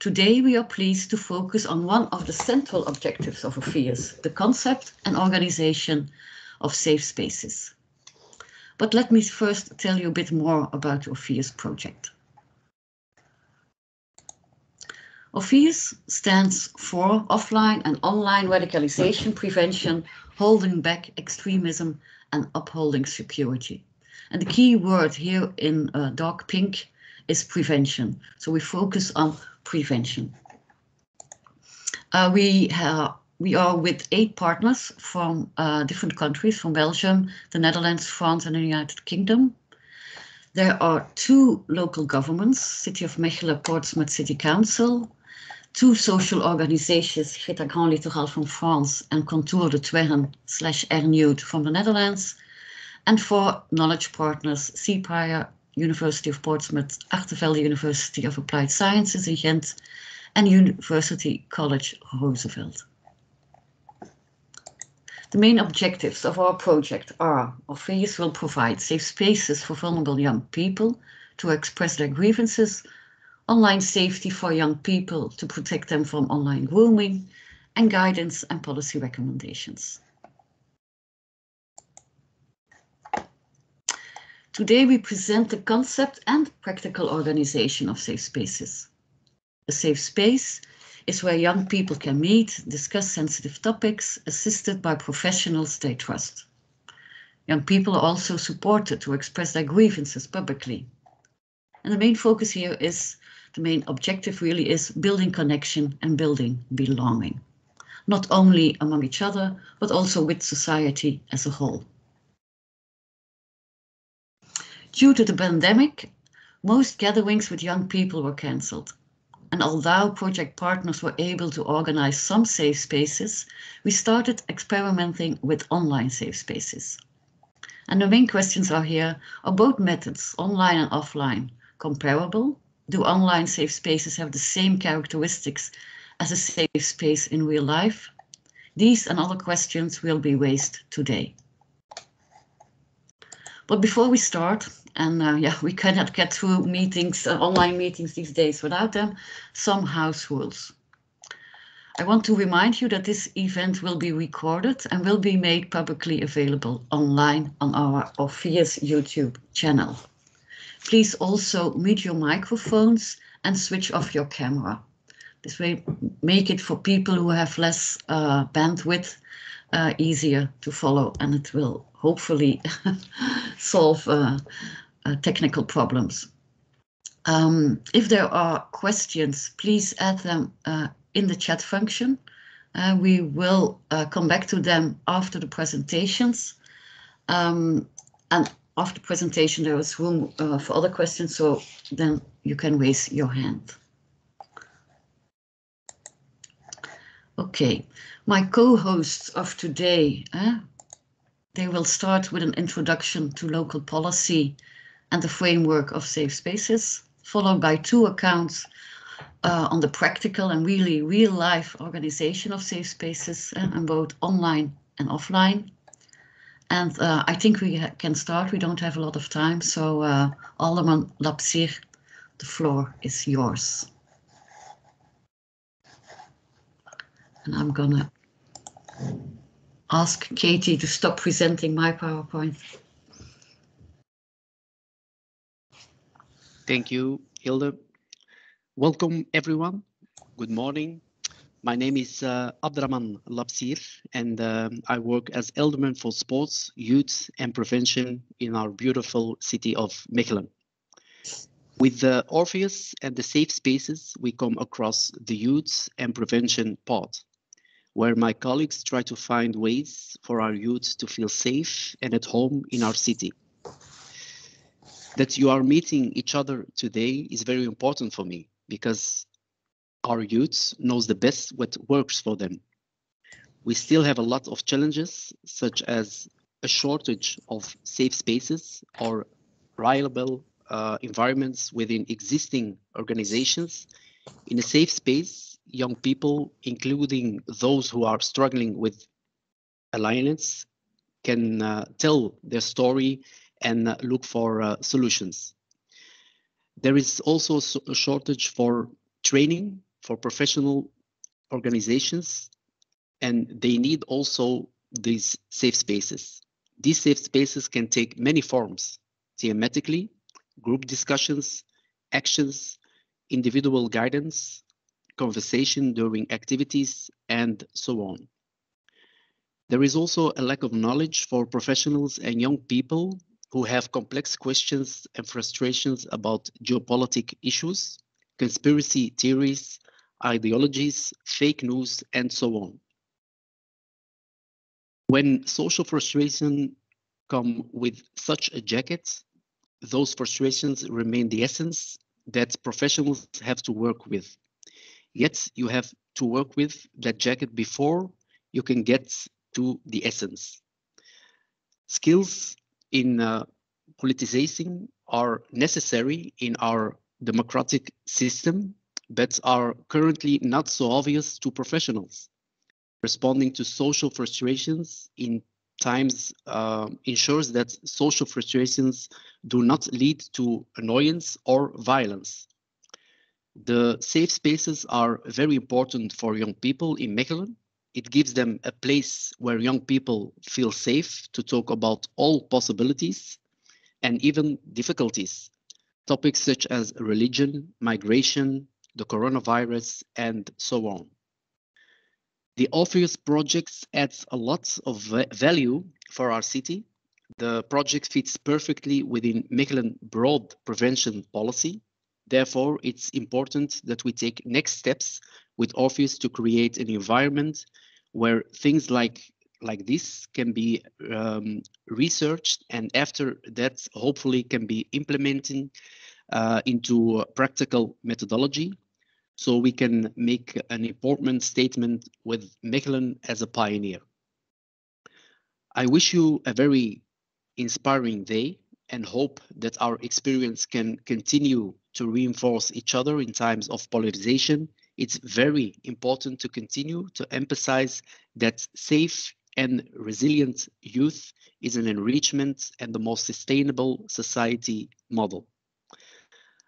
Today we are pleased to focus on one of the central objectives of Orpheus, the concept and organization of safe spaces. But let me first tell you a bit more about the project. Orpheus stands for offline and online radicalization prevention, holding back extremism and upholding security. And the key word here in uh, dark pink is prevention. So we focus on prevention. Uh, we have we are with eight partners from uh, different countries, from Belgium, the Netherlands, France, and the United Kingdom. There are two local governments, City of Mechelen, Portsmouth City Council, two social organizations, Greta Grand Littoral from France and Contour de Twern slash Ernude from the Netherlands, and four knowledge partners, Ceapire, University of Portsmouth, Artevelde University of Applied Sciences in Ghent, and University College Roosevelt. The main objectives of our project are Orpheus will provide safe spaces for vulnerable young people to express their grievances, online safety for young people to protect them from online grooming, and guidance and policy recommendations. Today we present the concept and practical organization of safe spaces. A safe space is where young people can meet, discuss sensitive topics, assisted by professionals they trust. Young people are also supported to express their grievances publicly. And the main focus here is, the main objective really is building connection and building belonging. Not only among each other, but also with society as a whole. Due to the pandemic, most gatherings with young people were cancelled. And although project partners were able to organize some safe spaces, we started experimenting with online safe spaces. And the main questions are here, are both methods, online and offline, comparable? Do online safe spaces have the same characteristics as a safe space in real life? These and other questions will be raised today. But before we start, and uh, yeah, we cannot get through meetings, uh, online meetings these days without them, some house rules. I want to remind you that this event will be recorded and will be made publicly available online on our Orpheus YouTube channel. Please also mute your microphones and switch off your camera. This will make it for people who have less uh, bandwidth uh, easier to follow and it will hopefully solve uh, uh, technical problems. Um, if there are questions, please add them uh, in the chat function. Uh, we will uh, come back to them after the presentations. Um, and after presentation, there is room uh, for other questions, so then you can raise your hand. Okay, my co-hosts of today, eh, they will start with an introduction to local policy and the framework of safe spaces, followed by two accounts uh, on the practical and really real life organization of safe spaces uh, and both online and offline. And uh, I think we can start. We don't have a lot of time. So uh, Alderman Labsir, the floor is yours. And I'm gonna ask Katie to stop presenting my PowerPoint. Thank you, Hilde. Welcome, everyone. Good morning. My name is uh, Abdrahman Labsir, and uh, I work as Alderman for Sports, Youth, and Prevention in our beautiful city of Mechelen. With the Orpheus and the safe spaces, we come across the youth and prevention part, where my colleagues try to find ways for our youth to feel safe and at home in our city that you are meeting each other today is very important for me because our youth knows the best what works for them. We still have a lot of challenges, such as a shortage of safe spaces or reliable uh, environments within existing organizations. In a safe space, young people, including those who are struggling with alienance, can uh, tell their story and look for uh, solutions. There is also a shortage for training for professional organizations, and they need also these safe spaces. These safe spaces can take many forms, thematically, group discussions, actions, individual guidance, conversation during activities, and so on. There is also a lack of knowledge for professionals and young people who have complex questions and frustrations about geopolitical issues, conspiracy theories, ideologies, fake news, and so on. When social frustration come with such a jacket, those frustrations remain the essence that professionals have to work with. Yet you have to work with that jacket before you can get to the essence. Skills in uh, politicizing are necessary in our democratic system, but are currently not so obvious to professionals. Responding to social frustrations in times uh, ensures that social frustrations do not lead to annoyance or violence. The safe spaces are very important for young people in Mechelen. It gives them a place where young people feel safe to talk about all possibilities and even difficulties. Topics such as religion, migration, the coronavirus, and so on. The Orpheus project adds a lot of value for our city. The project fits perfectly within Mechelen broad prevention policy. Therefore, it's important that we take next steps with Orpheus to create an environment where things like like this can be um, researched and after that hopefully can be implemented uh, into practical methodology so we can make an important statement with Mechelen as a pioneer. I wish you a very inspiring day and hope that our experience can continue to reinforce each other in times of polarization. It's very important to continue to emphasize that safe and resilient youth is an enrichment and the most sustainable society model.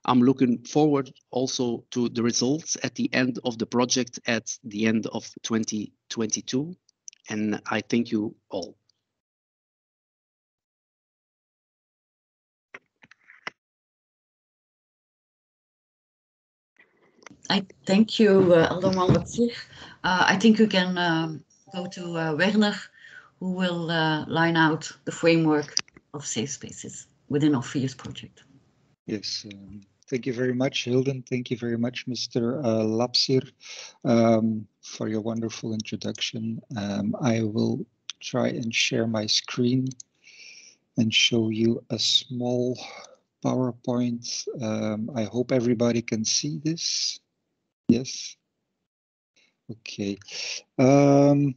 I'm looking forward also to the results at the end of the project at the end of 2022. And I thank you all. I thank you, uh, Alderman Uh, I think you can um, go to uh, Werner, who will uh, line out the framework of safe spaces within our Orpheus project. Yes, um, Thank you very much, Hilden. Thank you very much, Mr. Uh, Labsir, um, for your wonderful introduction. Um, I will try and share my screen and show you a small PowerPoint. Um, I hope everybody can see this. Yes. Okay. Um,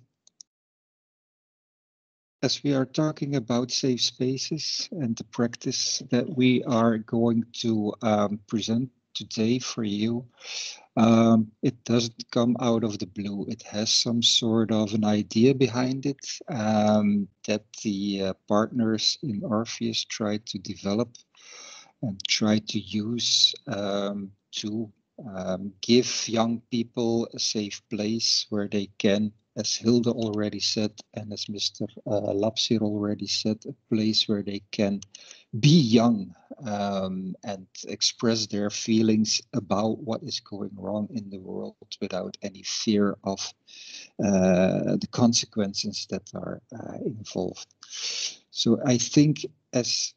as we are talking about safe spaces and the practice that we are going to um, present today for you, um, it doesn't come out of the blue. It has some sort of an idea behind it um, that the uh, partners in Orpheus try to develop and try to use um, to um, give young people a safe place where they can as Hilde already said, and as Mr. Uh, Labsir already said, a place where they can be young um, and express their feelings about what is going wrong in the world without any fear of uh, the consequences that are uh, involved. So I think as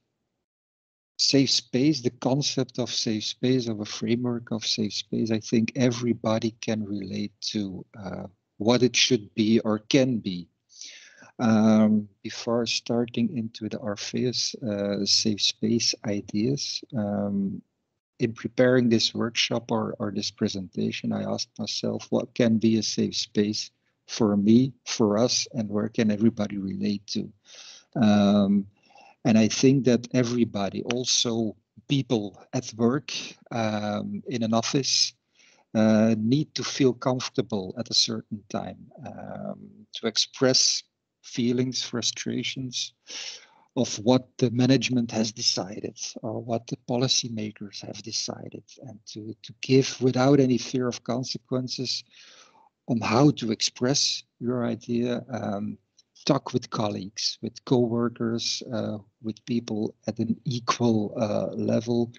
safe space, the concept of safe space, of a framework of safe space, I think everybody can relate to uh, what it should be or can be. Um, before starting into the Orpheus uh, safe space ideas, um, in preparing this workshop or, or this presentation, I asked myself, what can be a safe space for me, for us, and where can everybody relate to? Um, and I think that everybody, also people at work, um, in an office, uh, need to feel comfortable at a certain time um, to express feelings, frustrations, of what the management has decided or what the policymakers have decided and to, to give without any fear of consequences on how to express your idea um, talk with colleagues with co-workers uh, with people at an equal uh, level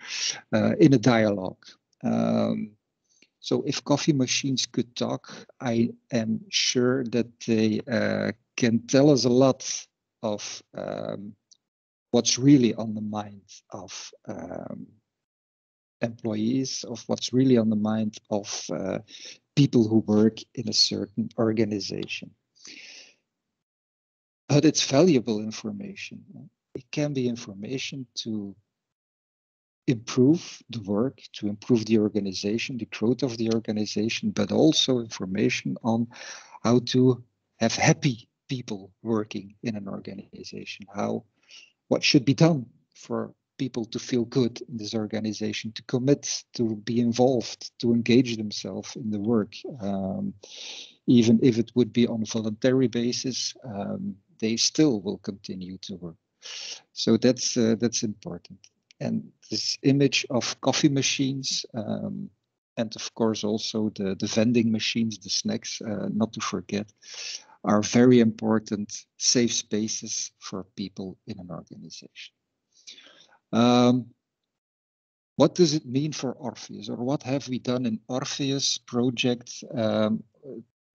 uh, in a dialogue um, so if coffee machines could talk i am sure that they uh, can tell us a lot of um, what's really on the mind of um, employees, of what's really on the mind of uh, people who work in a certain organization. But it's valuable information. It can be information to improve the work, to improve the organization, the growth of the organization, but also information on how to have happy people working in an organization, how what should be done for people to feel good in this organization, to commit, to be involved, to engage themselves in the work, um, even if it would be on a voluntary basis, um, they still will continue to work. So that's uh, that's important. And this image of coffee machines, um, and of course also the the vending machines, the snacks, uh, not to forget, are very important safe spaces for people in an organization. Um, what does it mean for Orpheus, or what have we done in Orpheus project um,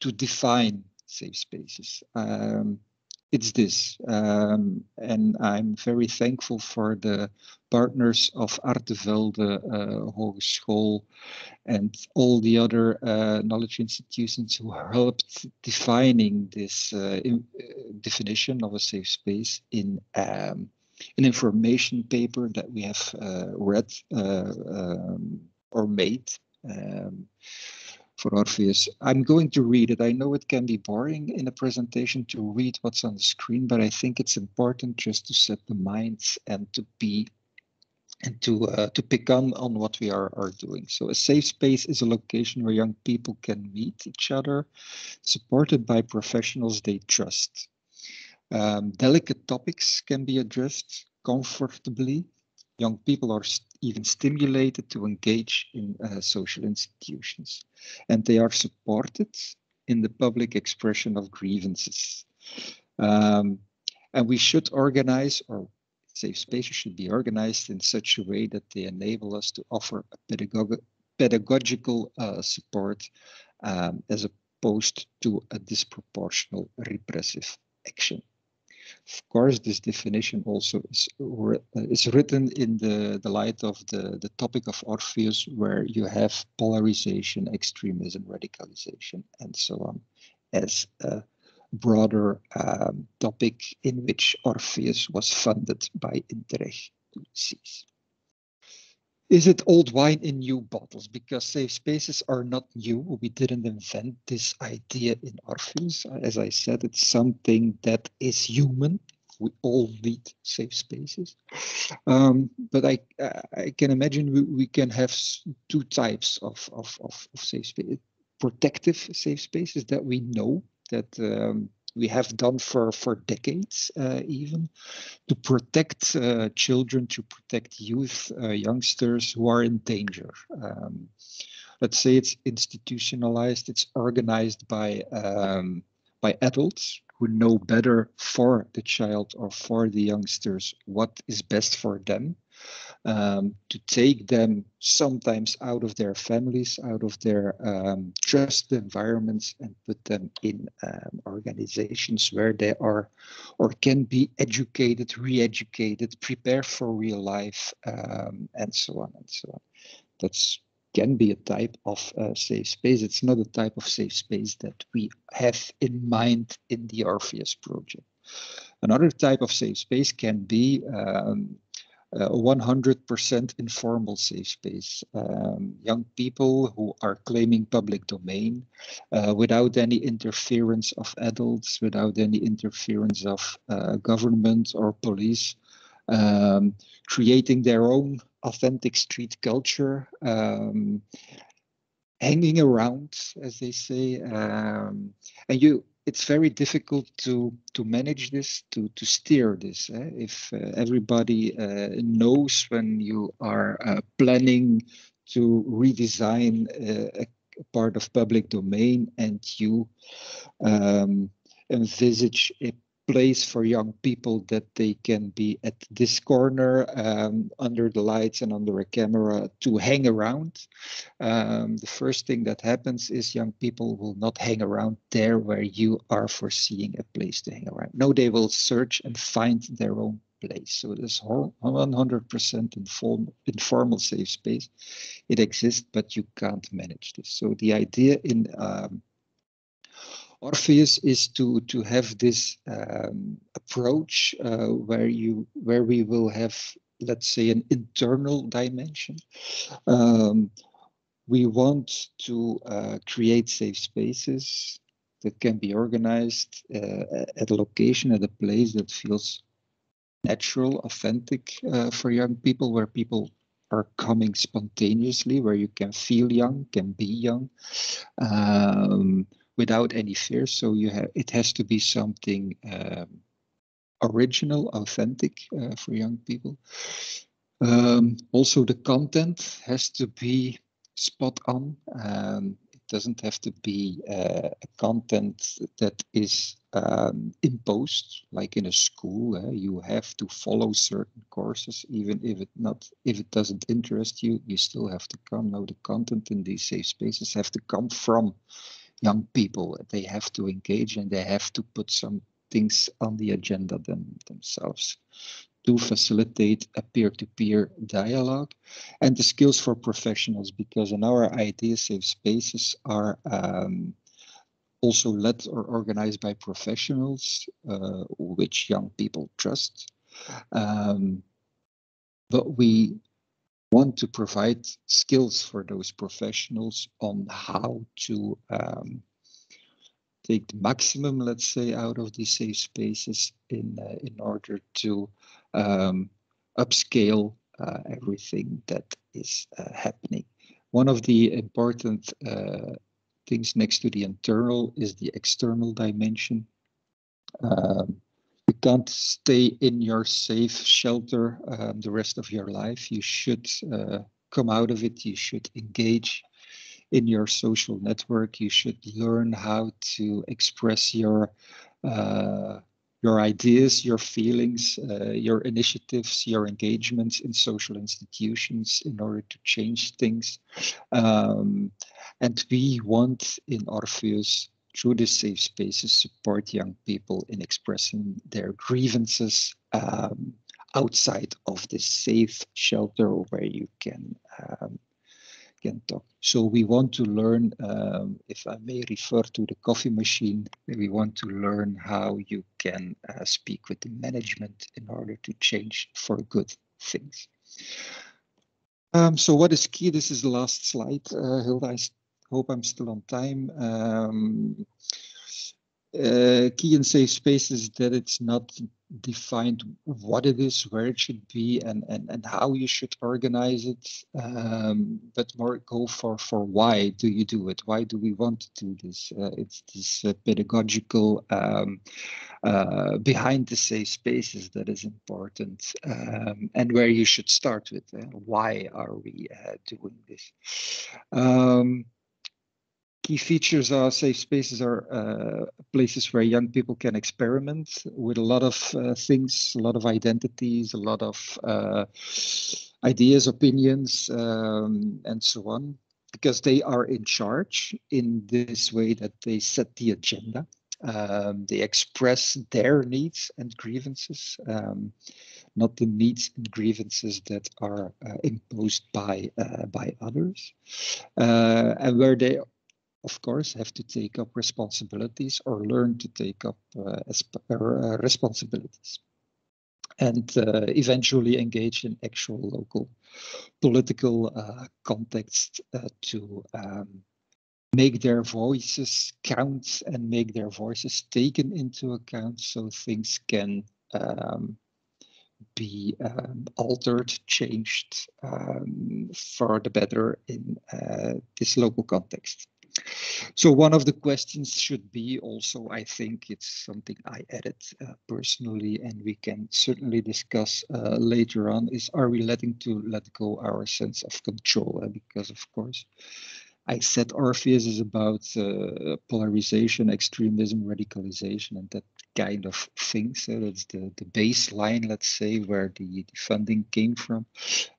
to define safe spaces? Um, it's this. Um, and I'm very thankful for the partners of Artevelde uh, Hogeschool and all the other uh, knowledge institutions who helped defining this uh, in, uh, definition of a safe space in um, an information paper that we have uh, read uh, um, or made. For Orpheus. I'm going to read it. I know it can be boring in a presentation to read what's on the screen, but I think it's important just to set the minds and to be and to uh, to pick on on what we are are doing. So a safe space is a location where young people can meet each other, supported by professionals they trust. Um, delicate topics can be addressed comfortably. Young people are even stimulated to engage in uh, social institutions. And they are supported in the public expression of grievances. Um, and we should organize, or safe spaces should be organized in such a way that they enable us to offer pedagog pedagogical uh, support um, as opposed to a disproportional repressive action. Of course, this definition also is, uh, is written in the, the light of the, the topic of Orpheus, where you have polarization, extremism, radicalization, and so on, as a broader um, topic in which Orpheus was funded by Interreg to. Is it old wine in new bottles? Because safe spaces are not new. We didn't invent this idea in Orpheus. As I said, it's something that is human. We all need safe spaces. Um, but I, I can imagine we, we can have two types of, of, of, of safe space. Protective safe spaces that we know that um, we have done for, for decades uh, even, to protect uh, children, to protect youth, uh, youngsters who are in danger. Um, let's say it's institutionalized, it's organized by, um, by adults who know better for the child or for the youngsters what is best for them um, to take them sometimes out of their families, out of their um, trusted environments, and put them in um, organizations where they are or can be educated, re educated, prepare for real life, um, and so on and so on. That's can be a type of uh, safe space. It's not a type of safe space that we have in mind in the Orpheus project. Another type of safe space can be um, a 100% informal safe space. Um, young people who are claiming public domain uh, without any interference of adults, without any interference of uh, government or police, um, creating their own authentic street culture, um, hanging around, as they say. Um, and you it's very difficult to to manage this, to to steer this. Eh? If uh, everybody uh, knows when you are uh, planning to redesign uh, a, part of public domain and you um, envisage a place for young people that they can be at this corner um, under the lights and under a camera to hang around. Um, the first thing that happens is young people will not hang around there where you are foreseeing a place to hang around. No, they will search and find their own place. So this 100% informal, informal safe space, it exists, but you can't manage this. So the idea in um, Orpheus is to to have this um, approach uh, where you where we will have let's say an internal dimension. Um, we want to uh, create safe spaces that can be organized uh, at a location, at a place that feels natural, authentic uh, for young people, where people are coming spontaneously, where you can feel young, can be young. Um, without any fear. So you have it has to be something um, original, authentic uh, for young people. Um, also, the content has to be spot on. Um, it doesn't have to be uh, a content that is um, imposed, like in a school. Uh, you have to follow certain courses, even if it not if it doesn't interest you. You still have to come. Now, the content in these safe spaces have to come from young people. They have to engage and they have to put some things on the agenda them, themselves to facilitate a peer-to-peer dialogue and the skills for professionals because in our idea safe spaces are um, also led or organized by professionals uh, which young people trust um, but we want to provide skills for those professionals on how to um, take the maximum, let's say, out of these safe spaces in uh, in order to um, upscale uh, everything that is uh, happening. One of the important uh, things next to the internal is the external dimension. Um, you can't stay in your safe shelter um, the rest of your life. You should uh, come out of it. You should engage in your social network. You should learn how to express your uh, your ideas, your feelings, uh, your initiatives, your engagements in social institutions in order to change things. Um, and we want in Orpheus through the safe spaces, support young people in expressing their grievances um, outside of the safe shelter where you can um, can talk. So we want to learn, um, if I may refer to the coffee machine, we want to learn how you can uh, speak with the management in order to change for good things. Um, so what is key? This is the last slide, uh, Hilde. I hope I'm still on time. Um, uh, key and safe spaces that it's not defined what it is, where it should be, and and and how you should organize it. Um, but more go for for why do you do it? Why do we want to do this? Uh, it's this uh, pedagogical um, uh, behind the safe spaces that is important, um, and where you should start with. Why are we uh, doing this? Key features are safe spaces are uh, places where young people can experiment with a lot of uh, things, a lot of identities, a lot of uh, ideas, opinions, um, and so on, because they are in charge in this way that they set the agenda. Um, they express their needs and grievances, um, not the needs and grievances that are uh, imposed by uh, by others, uh, and where they of course, have to take up responsibilities or learn to take up uh, uh, responsibilities and uh, eventually engage in actual local political uh, context uh, to um, make their voices count and make their voices taken into account so things can um, be um, altered, changed um, for the better in uh, this local context. So one of the questions should be also, I think it's something I added uh, personally, and we can certainly discuss uh, later on, is are we letting to let go our sense of control? Uh, because of course, I said Orpheus is about uh, polarization, extremism, radicalization, and that kind of thing. So that's the, the baseline, let's say, where the, the funding came from.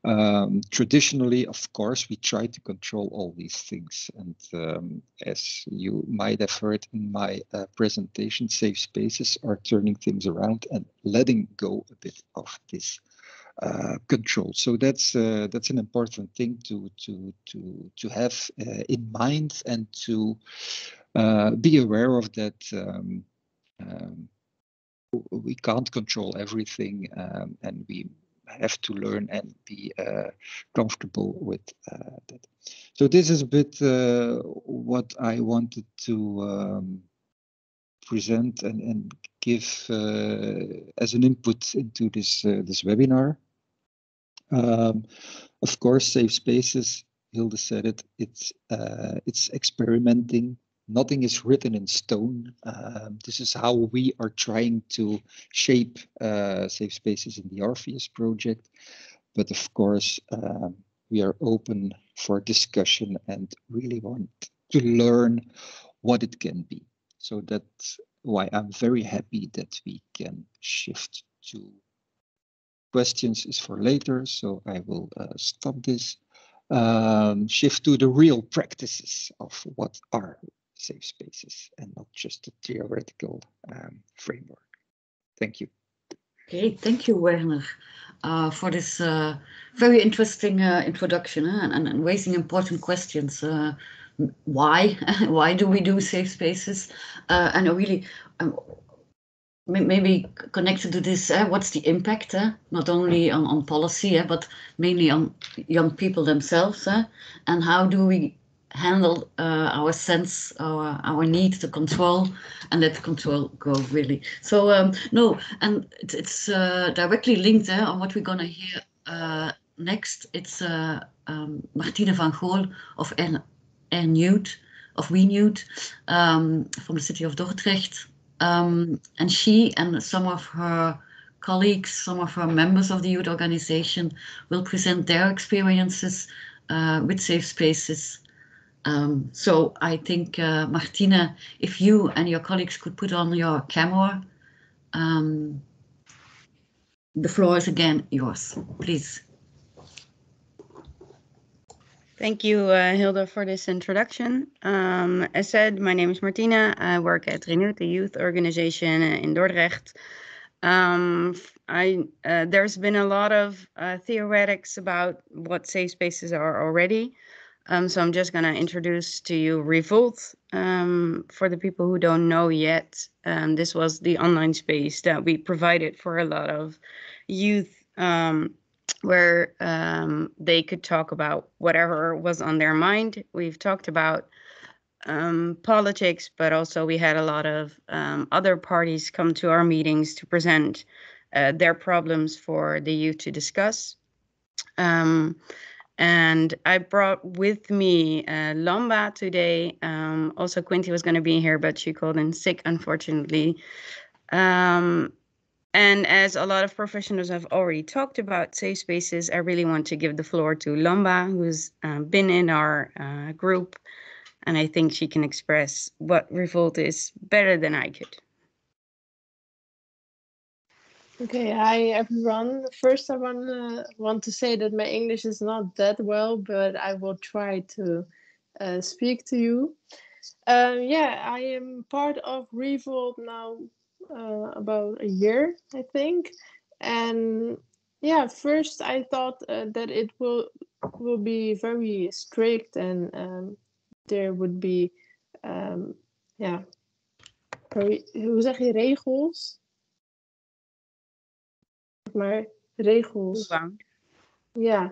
Um, traditionally, of course, we try to control all these things. And um, as you might have heard in my uh, presentation, safe spaces are turning things around and letting go a bit of this uh, control. So that's uh, that's an important thing to to to to have uh, in mind and to uh, be aware of that. Um, um, we can't control everything, um, and we have to learn and be uh, comfortable with that. So this is a bit what I wanted to um, present and, and give uh, as an input into this uh, this webinar. Um, of course, safe spaces, Hilde said it, it's, uh, it's experimenting. Nothing is written in stone. Um, this is how we are trying to shape uh, safe spaces in the Orpheus project. But of course, um, we are open for discussion and really want to learn what it can be. So that's why I'm very happy that we can shift to questions is for later, so I will uh, stop this. Um, shift to the real practices of what are safe spaces and not just a theoretical um, framework. Thank you. Okay, thank you, Werner, uh, for this uh, very interesting uh, introduction and, and, and, raising important questions. Uh, why? why do we do safe spaces? Uh, and really, um, maybe connected to this, uh, what's the impact, uh, not only on, on policy, uh, but mainly on young people themselves, and how do we handle uh, our sense, our, our need to control, and let control go really. So um, no, and it's, it's uh, directly linked on what we're gonna hear uh, next. It's um, Martine van Gool of Air, Newt, of We Newt, um, from the city of Dordrecht. Um, and she and some of her colleagues, some of her members of the youth organization will present their experiences uh, with safe spaces. Um, so I think, uh, Martine, if you and your colleagues could put on your camera, um, the floor is again yours, please. Thank you, uh, Hilde, for this introduction. Um, as said, my name is Martine. I work at Renewed, the youth organization in Dordrecht. Um, I, uh, there's been a lot of uh, theoretics about what safe spaces are already. Um, so I'm just going to introduce to you Revolt. Um, for the people who don't know yet, um, this was the online space that we provided for a lot of youth um, where um, they could talk about whatever was on their mind. We've talked about um, politics, but also we had a lot of um, other parties come to our meetings to present uh, their problems for the youth to discuss. Um, and I brought with me uh, Lamba today. Um, also, Quinty was going to be here, but she called in sick, unfortunately. Um, and as a lot of professionals have already talked about safe spaces, I really want to give the floor to Lamba, who's um, been in our uh, group. And I think she can express what revolt is better than I could. Okay, hi everyone. First, I want uh, want to say that my English is not that well, but I will try to uh, speak to you. Um, yeah, I am part of Revolt now uh, about a year, I think. And yeah, first I thought uh, that it will will be very strict and um, there would be um, ja, hoe zeg je regels? Maar regels. Yeah.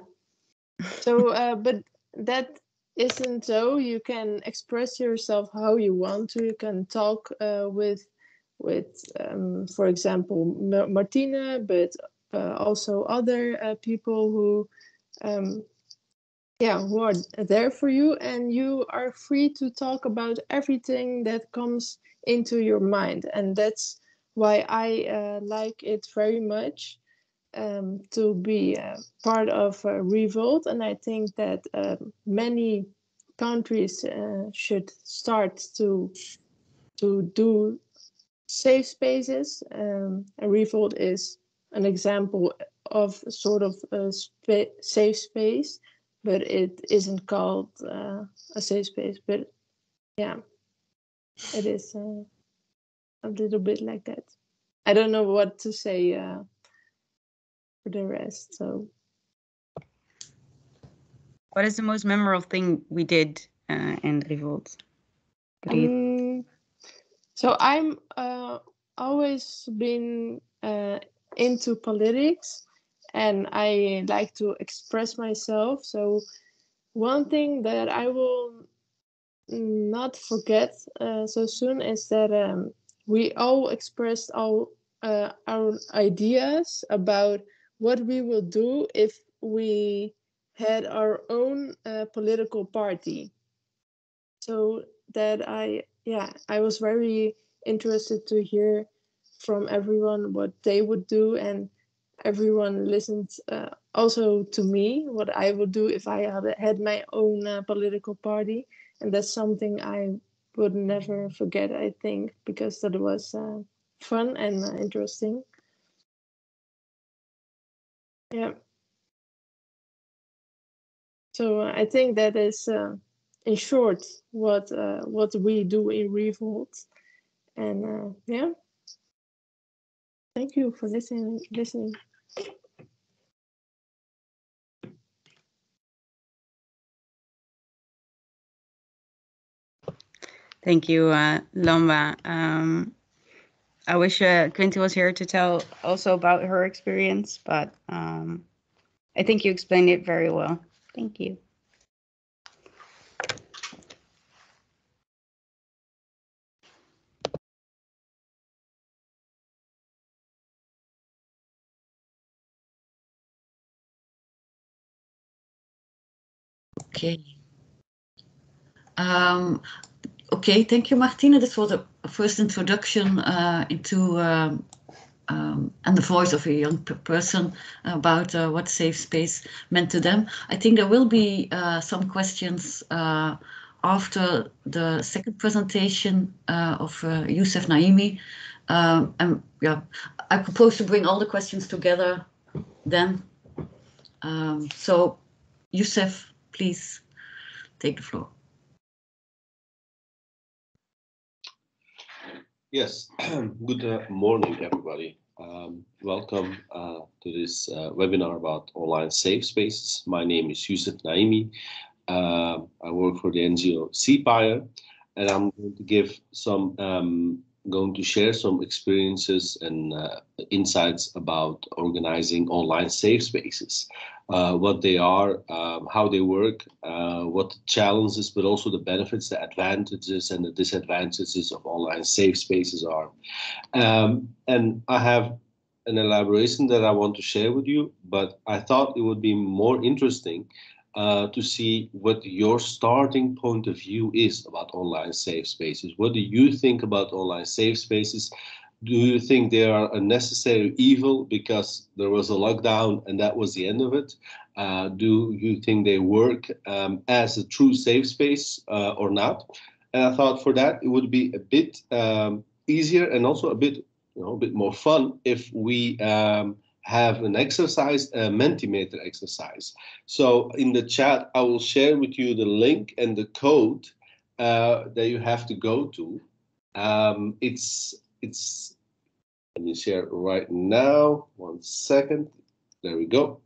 So, uh, but that isn't so. You can express yourself how you want to. You can talk uh, with with, um, for example, Martine, but uh, also other uh, people who, um, yeah who are there for you and you are free to talk about everything that comes into your mind. And that's why i uh, like it very much um, to be uh, part of uh, revolt. And i think that um, many countries uh, should start to to do safe spaces um, and revolt is an example of sort of a spa safe space but it isn't called uh, a safe space. But yeah, it is uh, a little bit like that. I don't know what to say uh, for the rest. So, what is the most memorable thing we did uh, in Revolt? Um, so I'm uh, always been uh, into politics and I like to express myself. So, one thing that I will not forget uh, so soon is that um, we all expressed all uh, our ideas about what we will do if we had our own uh, political party. So that I, yeah, I was very interested to hear from everyone what they would do and everyone listened uh, also to me what I would do if I had, had my own uh, political party, and that's something I would never forget. I think because that was uh, fun and uh, interesting. Yeah. So uh, I think that is, uh, in short, what what we do in Revolt, and yeah. Thank you for listening. Listening. Thank you, uh, Lamba. Um, I wish uh, Quinty was here to tell also about her experience, but um, I think you explained it very well. Thank you. Okay. Um, okay, thank you, Martine. This was a first introduction uh, into um, um, and the voice of a young person about uh, what safe space meant to them. I think there will be uh, some questions uh, after the second presentation uh, of uh, Youcef Naimi. And yeah, I propose to bring all the questions together then. Um, so, Youcef, please take the floor. Yes, good uh, morning, everybody. Um, welcome uh, to this uh, webinar about online safe spaces. My name is Youcef Naimi. Uh, I work for the NGO Ceapire, and I'm going to give some um, going to share some experiences and uh, insights about organizing online safe spaces, uh, what they are, um, how they work, uh, what the challenges, but also the benefits, the advantages and the disadvantages of online safe spaces are. Um, and I have an elaboration that I want to share with you, but I thought it would be more interesting uh, to see what your starting point of view is about online safe spaces. What do you think about online safe spaces? Do you think they are a necessary evil because there was a lockdown and that was the end of it? Uh, do you think they work um, as a true safe space uh, or not? And I thought for that it would be a bit um, easier and also a bit, you know, a bit more fun if we um, have an exercise, a Mentimeter exercise. So in the chat, I will share with you the link and the code uh, that you have to go to. Um, it's, it's, let me share right now. One second. There we go.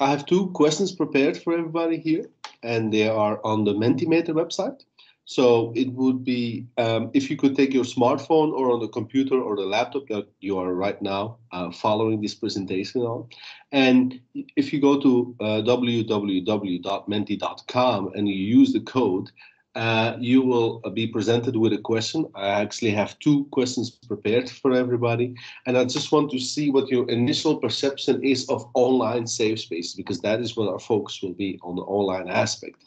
I have two questions prepared for everybody here, and they are on the Mentimeter website. So it would be um, if you could take your smartphone or on the computer or the laptop that you are right now uh, following this presentation on. And if you go to uh, www.menti.com and you use the code, uh, you will be presented with a question. I actually have two questions prepared for everybody. And I just want to see what your initial perception is of online safe spaces, because that is what our focus will be on the online aspect.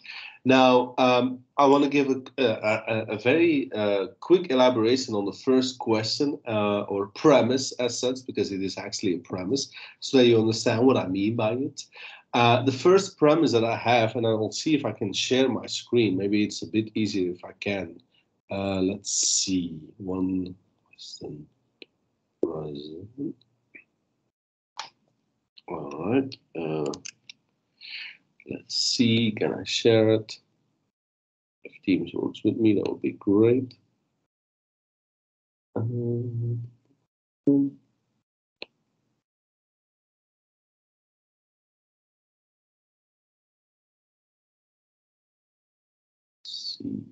Now, um, I want to give a, a, a very uh, quick elaboration on the first question uh, or premise as such, because it is actually a premise, so that you understand what I mean by it. Uh, the first premise that I have, and I will see if I can share my screen. Maybe it's a bit easier if I can. Uh, let's see. One question. All right. Uh, let's see. Can I share it? If Teams works with me, that would be great. Um, see.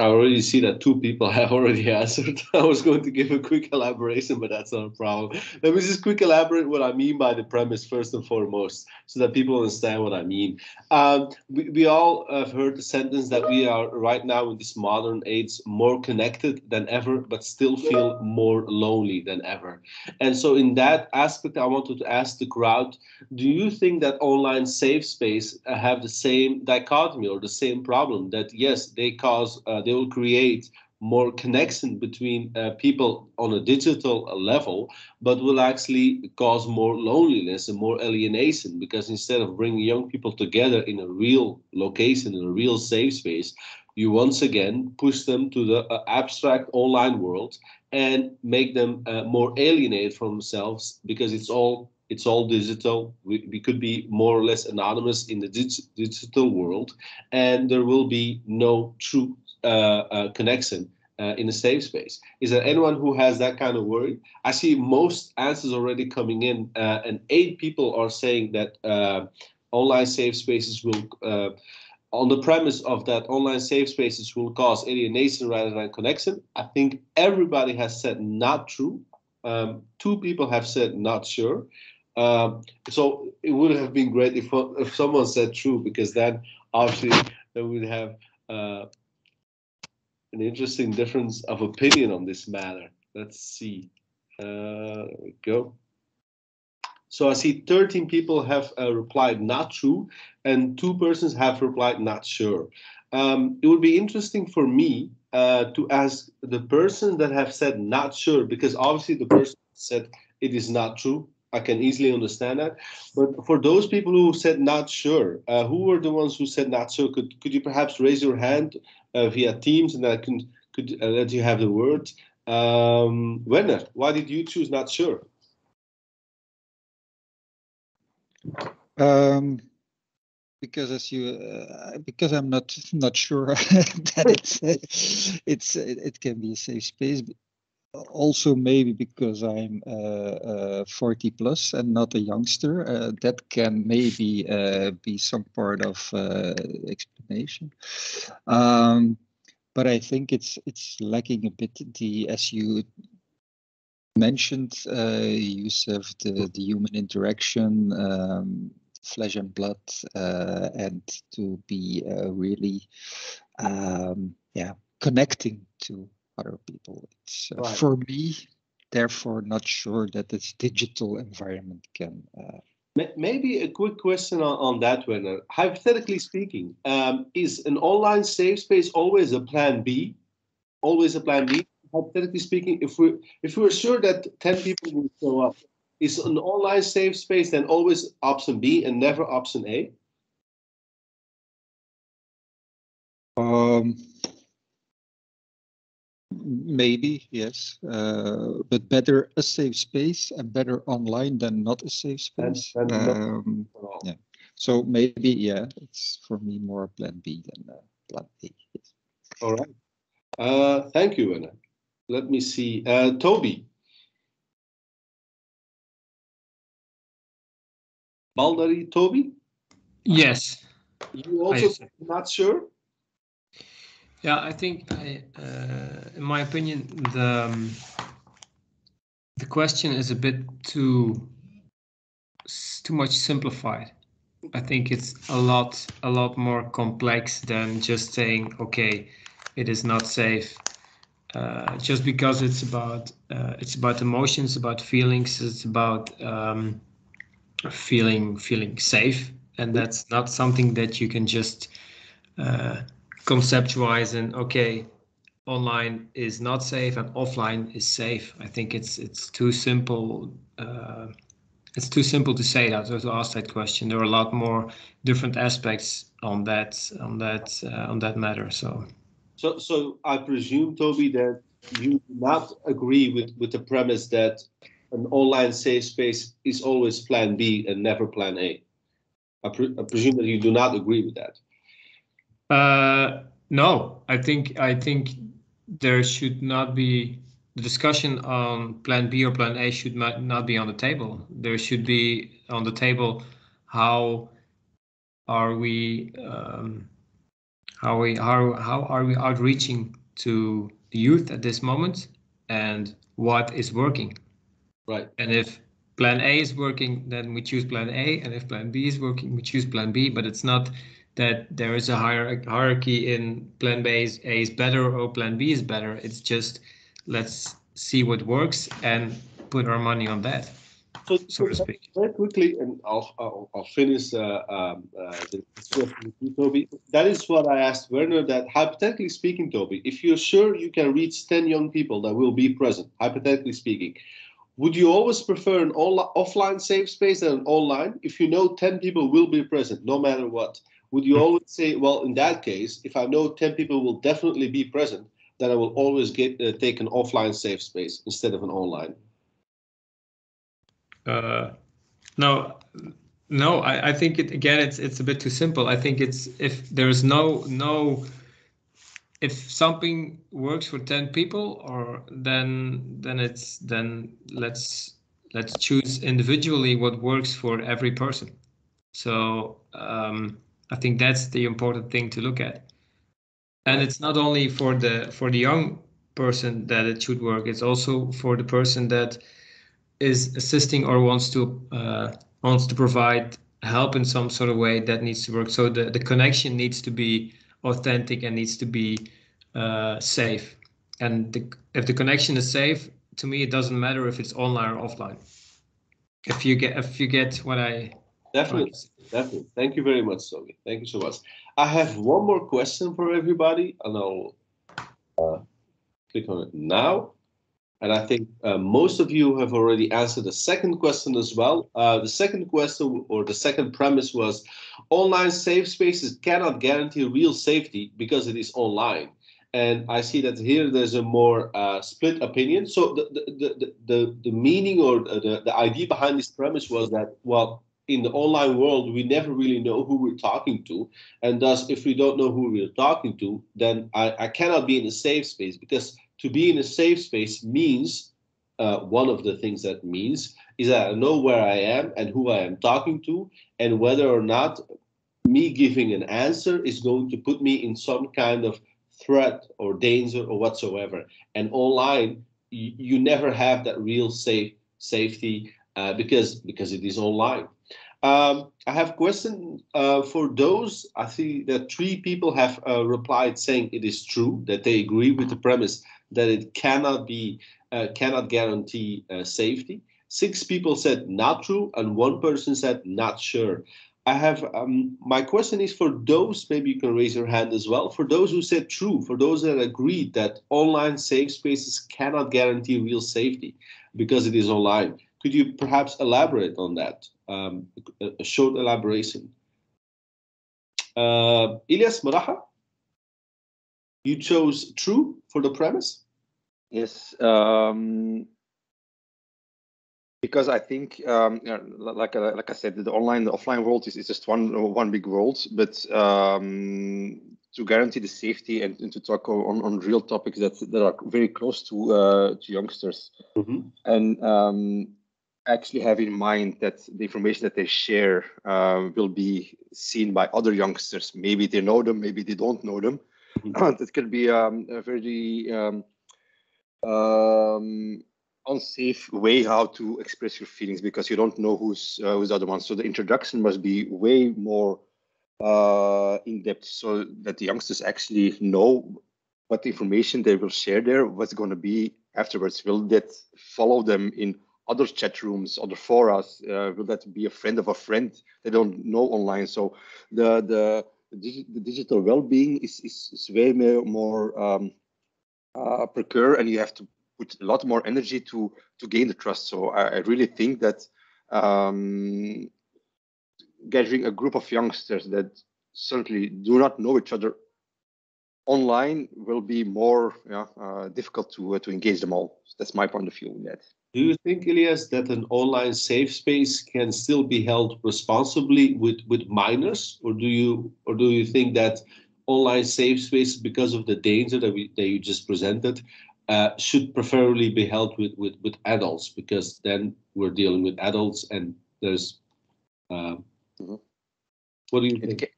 I already see that two people have already answered. I was going to give a quick elaboration, but that's not a problem. Let me just quick elaborate what I mean by the premise first and foremost, so that people understand what I mean. Um, we, we all have heard the sentence that we are right now in this modern age more connected than ever, but still feel more lonely than ever. And so in that aspect, I wanted to ask the crowd, do you think that online safe space have the same dichotomy or the same problem that yes, they cause uh, they will create more connection between uh, people on a digital level, but will actually cause more loneliness and more alienation because instead of bringing young people together in a real location, in a real safe space, you once again push them to the uh, abstract online world and make them uh, more alienated from themselves because it's all it's all digital. We, we could be more or less anonymous in the dig digital world, and there will be no true connection uh, in a safe space. Is there anyone who has that kind of worry? I see most answers already coming in, and eight people are saying that online safe spaces will on the premise of that online safe spaces will cause alienation rather than connection, I think everybody has said not true. Um, two people have said not sure. Um, so it would have been great if, if someone said true, because then obviously then we'd have uh, an interesting difference of opinion on this matter. Let's see. Uh, there we go. So I see 13 people have uh, replied not true, and two persons have replied not sure. Um, it would be interesting for me uh, to ask the person that have said not sure, because obviously the person said it is not true. I can easily understand that. But for those people who said not sure, uh, who were the ones who said not sure? Could could you perhaps raise your hand uh, via Teams, and I can could uh, let you have the word. Um, Werner, why did you choose not sure? Um, because as you uh, because I'm not not sure that it's it's it can be a safe space. Also, maybe because I'm uh, uh, 40 plus and not a youngster, uh, that can maybe uh, be some part of uh, explanation. Um, but I think it's it's lacking a bit the as you mentioned, uh, Youcef, the the human interaction, um, flesh and blood, and to be really, um, yeah, connecting to other people. It's uh, right. for me, therefore, not sure that this digital environment can uh, Maybe a quick question on, on that, Werner. Hypothetically speaking, um, is an online safe space always a plan B? Always a plan B? Hypothetically speaking, if we if we're sure that 10 people will show up, is an online safe space then always option B and never option A? Um, maybe yes uh, but better a safe space and better online than not a safe space and, and um, yeah so maybe yeah it's for me more plan b than uh, plan a yes. all right uh, thank you Anna. let me see uh, toby Baldari Toby? Yes. You also not sure? Yeah, I think, I, uh, in my opinion, the um, the question is a bit too too much simplified. I think it's a lot a lot more complex than just saying okay, it is not safe. Uh, just because it's about uh, it's about emotions, about feelings, it's about um, feeling feeling safe, and that's not something that you can just uh, conceptualize and okay, online is not safe and offline is safe. I think it's it's too simple. Uh, it's too simple to say that or to ask that question. There are a lot more different aspects on that on that uh, on that matter. So, so so I presume Toby that you do not agree with with the premise that an online safe space is always Plan B and never Plan A. I, pre I presume that you do not agree with that. Uh, no, I think I think there should not be the discussion on plan B or plan A should not be on the table. There should be on the table how are we um, how we how how are we outreaching to the youth at this moment and what is working. Right. And if plan A is working, then we choose plan A, and if plan B is working, we choose plan B. But it's not that there is a hierarchy in plan B is A is better or plan B is better. It's just let's see what works and put our money on that, so, so to speak. Very quickly, and I'll, I'll, I'll finish uh, um, uh, the discussion with you, Toby. That is what I asked Werner, that hypothetically speaking, Toby, if you're sure you can reach 10 young people that will be present, hypothetically speaking, would you always prefer an offline safe space than an online? If you know 10 people will be present, no matter what, would you always say, well, in that case, if I know 10 people will definitely be present, then I will always get uh, take an offline safe space instead of an online? Uh, no, no. I, I think it again. It's it's a bit too simple. I think it's if there's no no. If something works for ten people, or then then it's then let's let's choose individually what works for every person. So um, I think that's the important thing to look at. And it's not only for the for the young person that it should work. It's also for the person that is assisting or wants to uh, wants to provide help in some sort of way that needs to work. So the, the connection needs to be authentic and needs to be uh, safe. And the, if the connection is safe, to me, it doesn't matter if it's online or offline. If you get if you get what I definitely definitely. Thank you very much, Sophie. Thank you so much. I have one more question for everybody, and I'll uh, click on it now. And I think uh, most of you have already answered the second question as well. Uh, the second question or the second premise was online safe spaces cannot guarantee real safety because it is online. And I see that here there's a more uh, split opinion. So the, the, the, the, the meaning or the, the idea behind this premise was that, well, in the online world, we never really know who we're talking to. And thus, if we don't know who we're talking to, then I, I cannot be in a safe space because to be in a safe space means uh, one of the things that means is that I know where I am and who I am talking to, and whether or not me giving an answer is going to put me in some kind of threat or danger or whatsoever. And online, you, you never have that real safe safety uh, because because it is online. Um, I have question uh, for those. I see that three people have uh, replied saying it is true that they agree with the premise that it cannot be uh, cannot guarantee uh, safety. Six people said not true, and one person said not sure. I have um, my question is for those. Maybe you can raise your hand as well. For those who said true, for those that agreed that online safe spaces cannot guarantee real safety because it is online. Could you perhaps elaborate on that? Um, a, a, short elaboration. Uh, Ilyas Maraha, you chose true for the premise? Yes, um, because I think, um, like uh, like I said, the online, the offline world is, is just one one big world. But um, to guarantee the safety and, and, to talk on, on real topics that that are very close to uh, to youngsters, mm -hmm. and um, actually have in mind that the information that they share uh, will be seen by other youngsters. Maybe they know them, maybe they don't know them. Mm -hmm. it could be um, a very um, um, unsafe way how to express your feelings because you don't know who's uh, who's the other one. So the introduction must be way more uh, in depth so that the youngsters actually know what information they will share there, what's going to be afterwards. Will that follow them in other chat rooms, other forums? Uh, will that be a friend of a friend they don't know online? So the the the digital well-being is, is, is way more, um, uh, and you have to put a lot more energy to to gain the trust. So I, I really think that um, gathering a group of youngsters that certainly do not know each other online will be more yeah, uh, difficult to uh, to engage them all. That's my point of view in that. Do you think, Elias, that an online safe space can still be held responsibly with, with minors, or do you or do you think that online safe spaces, because of the danger that we that you just presented, uh, should preferably be held with, with with adults because then we're dealing with adults and there's. Uh, mm-hmm. What do you think?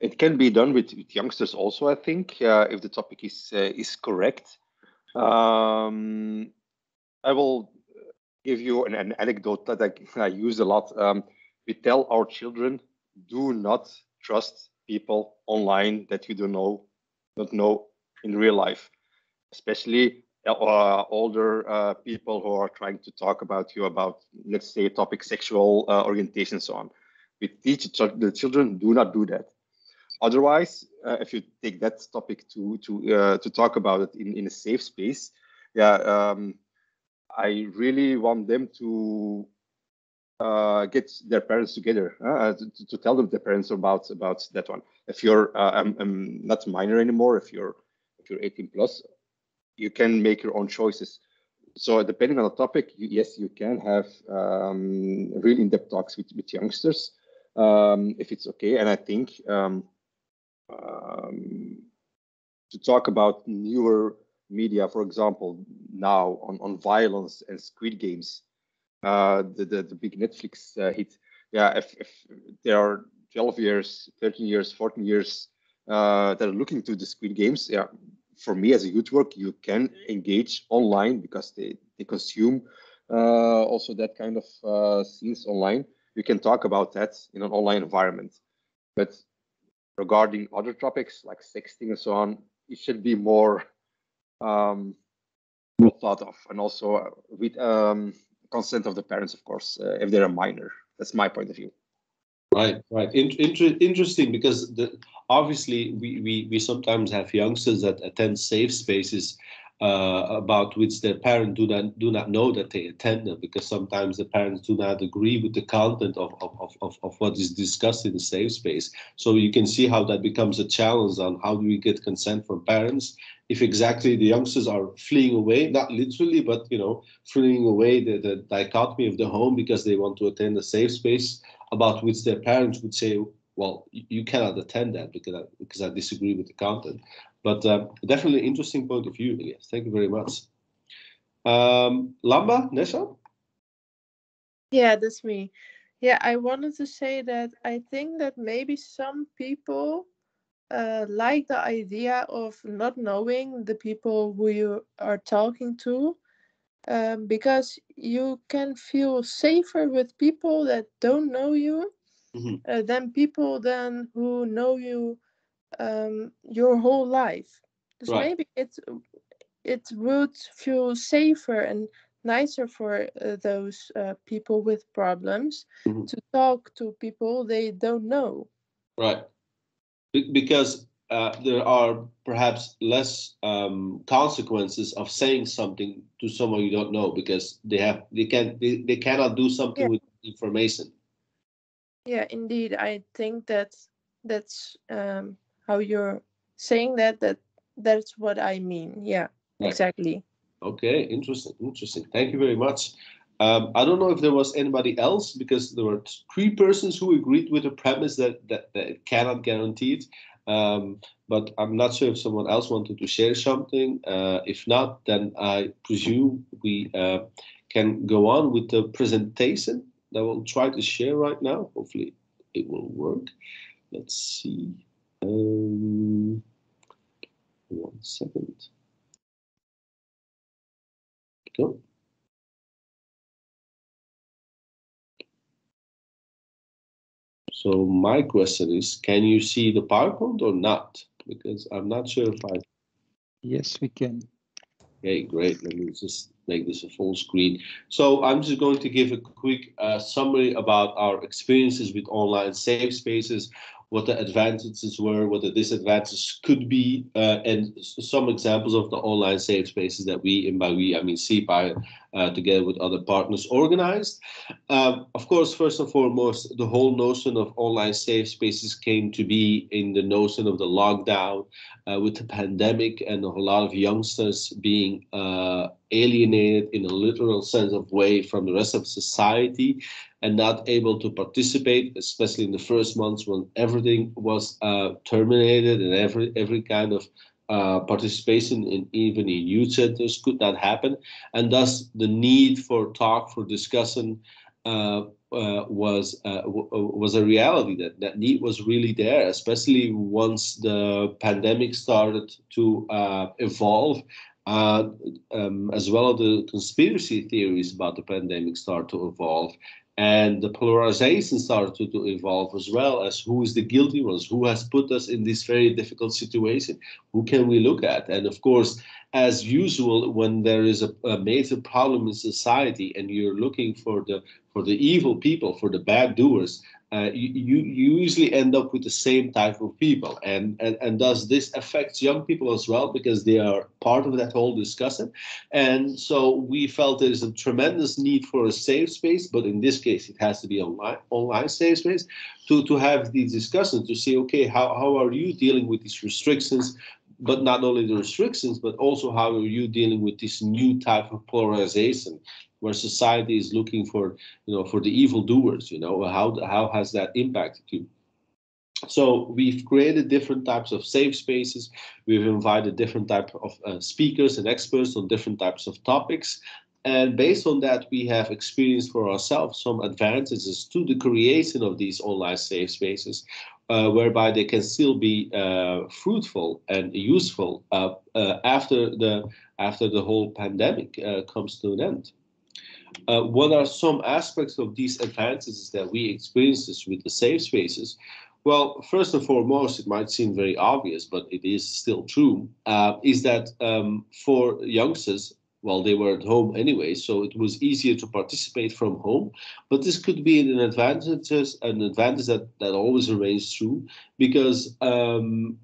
It can, be done with, with youngsters also. I think uh, if the topic is uh, is correct. Um, I will give you an, an anecdote that I, I, use a lot. Um, we tell our children, do not trust people online that you don't know, don't know in real life, especially uh, older uh, people who are trying to talk about you about, let's say, topic sexual uh, orientation and so on. We teach the children, do not do that. Otherwise, uh, if you take that topic to to uh, to talk about it in, in a safe space, yeah, um, I really want them to uh, get their parents together uh, to, to, tell them their parents about about that one. If you're uh, I'm, I'm, not minor anymore, if you're if you're 18 plus, you can make your own choices. So depending on the topic, you, yes, you can have um, really in-depth talks with with youngsters um, if it's okay. And I think um, um to talk about newer media, for example, now on, on violence and Squid Games, uh, the, the, the big Netflix uh, hit. Yeah, if, if there are 12 years, 13 years, 14 years uh, that are looking to the Squid Games, yeah, for me as a youth work, you can engage online because they, they consume uh, also that kind of uh, scenes online. You can talk about that in an online environment. But regarding other topics like sexting and so on, it should be more um, well thought of, and also uh, with um, consent of the parents, of course, uh, if they're a minor. That's my point of view. Right, right. In, inter, interesting because the, obviously we, we we sometimes have youngsters that attend safe spaces uh, about which their parents do not do not know that they attend them because sometimes the parents do not agree with the content of, of, of, of what is discussed in the safe space. So you can see how that becomes a challenge on how do we get consent from parents if exactly the youngsters are fleeing away, not literally, but you know, fleeing away the, the dichotomy of the home because they want to attend a safe space about which their parents would say, well, you cannot attend that because I, because I disagree with the content. But uh, definitely interesting point of view, Elias. Thank you very much. Um, Lamba, Nessa? Yeah, that's me. Yeah, I wanted to say that I think that maybe some people uh, like the idea of not knowing the people who you are talking to um, because you can feel safer with people that don't know you mm-hmm. uh, than people then who know you um, your whole life. So right. maybe it it would feel safer and nicer for uh, those uh, people with problems mm-hmm. to talk to people they don't know. Right, because uh, there are perhaps less um, consequences of saying something to someone you don't know because they have they can they, they cannot do something yeah. with information. Yeah, indeed, I think that that's um, how you're saying that that that's what I mean. Yeah, exactly. Okay, interesting, interesting. Thank you very much. Um, I don't know if there was anybody else because there were three persons who agreed with the premise that that, that it cannot guarantee it. Um, but I'm not sure if someone else wanted to share something. Uh, if not, then I presume we uh, can go on with the presentation that we'll try to share right now. Hopefully it will work. Let's see. Um, one second. Go. So my question is, can you see the PowerPoint or not? Because I'm not sure if I... Yes, we can. Okay, great. Let me just make this a full screen. So I'm just going to give a quick uh, summary about our experiences with online safe spaces what the advantages were, what the disadvantages could be, uh, and some examples of the online safe spaces that we, in by we I mean Ceapire, uh, together with other partners organized. Um, of course, first and foremost, the whole notion of online safe spaces came to be in the notion of the lockdown uh, with the pandemic and a lot of youngsters being uh, alienated in a literal sense of way from the rest of society and not able to participate, especially in the first months when everything was uh, terminated and every every kind of uh, participation in even in youth centers could not happen, and thus the need for talk for discussion uh, uh, was uh, was a reality. That that need was really there, especially once the pandemic started to uh, evolve. Uh, um, as well as the conspiracy theories about the pandemic start to evolve, and the polarization started to, to, evolve as well as who is the guilty ones who has put us in this very difficult situation who can we look at? And of course as usual when there is a, a major problem in society and you're looking for the for the evil people for the bad doers uh, you, you usually end up with the same type of people. And, and, and thus this affects young people as well because they are part of that whole discussion. And so we felt there is a tremendous need for a safe space, but in this case, it has to be online, online safe space to, to have these discussions to say, okay, how, how are you dealing with these restrictions? But not only the restrictions, but also how are you dealing with this new type of polarization where society is looking for you know for the evil doers you know how how has that impacted you? So we've created different types of safe spaces. We've invited different type of uh, speakers and experts on different types of topics. And based on that we have experienced for ourselves some advantages to the creation of these online safe spaces uh, whereby they can still be uh, fruitful and useful uh, uh after the after the whole pandemic uh, comes to an end uh, what are some aspects of these advantages that we experience with the safe spaces? Well, first and foremost, it might seem very obvious, but it is still true, uh, is that um, for youngsters, well, they were at home anyway, so it was easier to participate from home. But this could be an advantage, an advantage that, that always remains true, because um,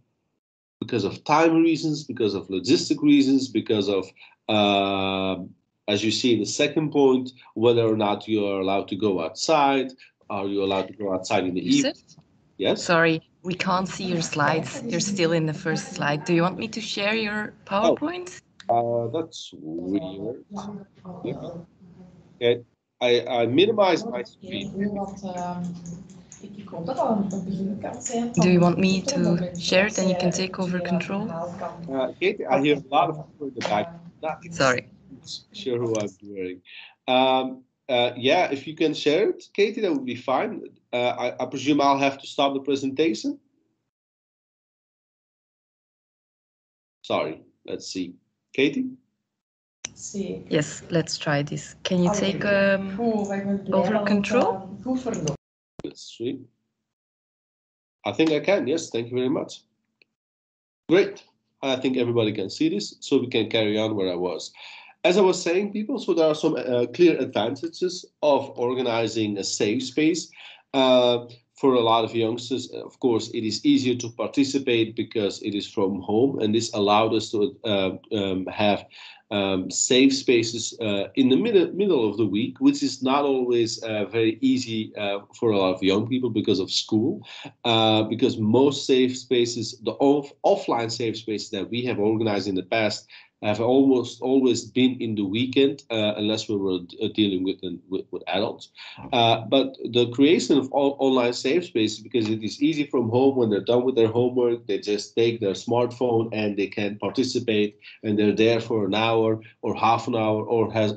because of time reasons, because of logistic reasons, because of uh, as you see in the second point, whether or not you are allowed to go outside. Are you allowed to go outside in the evening? Yes. Sorry, we can't see your slides. You're still in the first slide. Do you want me to share your PowerPoint? Oh, uh, that's weird. Okay, I, I minimize my screen. Do you want me to share it and you can take over control? Uh, Katie, I hear a lot of people in the back. Sorry sure who I'm wearing. Um, uh, yeah, if you can share it, Katie, that would be fine. Uh, I, I, presume I'll have to stop the presentation. Sorry, let's see. Katie? See, yes, let's try this. Can you take um, over control? Let's see. I think I can, yes, thank you very much. Great. I think everybody can see this, so we can carry on where I was as I was saying, people, so there are some uh, clear advantages of organizing a safe space. Uh, for a lot of youngsters, of course, it is easier to participate because it is from home, and this allowed us to uh, um, have um, safe spaces uh, in the middle middle of the week, which is not always uh, very easy uh, for a lot of young people because of school. Uh, because most safe spaces, the off offline safe spaces that we have organized in the past, have almost always been in the weekend, uh, unless we were uh, dealing with, with, with adults. Uh, but the creation of all online safe spaces, because it is easy from home when they're done with their homework, they just take their smartphone and they can participate, and they're there for an hour or half an hour or has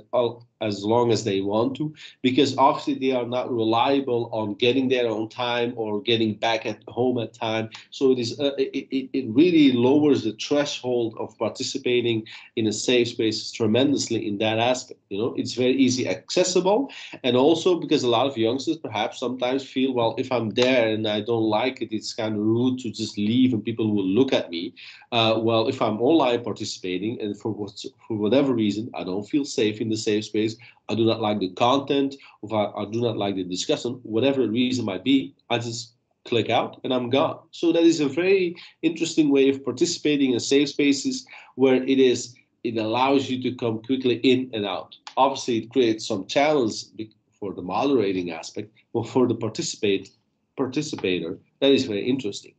as long as they want to, because obviously they are not reliable on getting there on time or getting back at home at time. So it is uh, it, it really lowers the threshold of participating in a safe space tremendously in that aspect. You know, it's very easy accessible, and also because a lot of youngsters perhaps sometimes feel, well, if I'm there and I don't like it, it's kind of rude to just leave and people will look at me. Uh, well, if I'm online participating and for what, for whatever reason I don't feel safe in the safe space, I do not like the content, or I, I do not like the discussion, whatever reason might be, I just click out and I'm gone. So that is a very interesting way of participating in safe spaces where it is it allows you to come quickly in and out. Obviously, it creates some challenge for the moderating aspect, but for the participate participator, that is very interesting.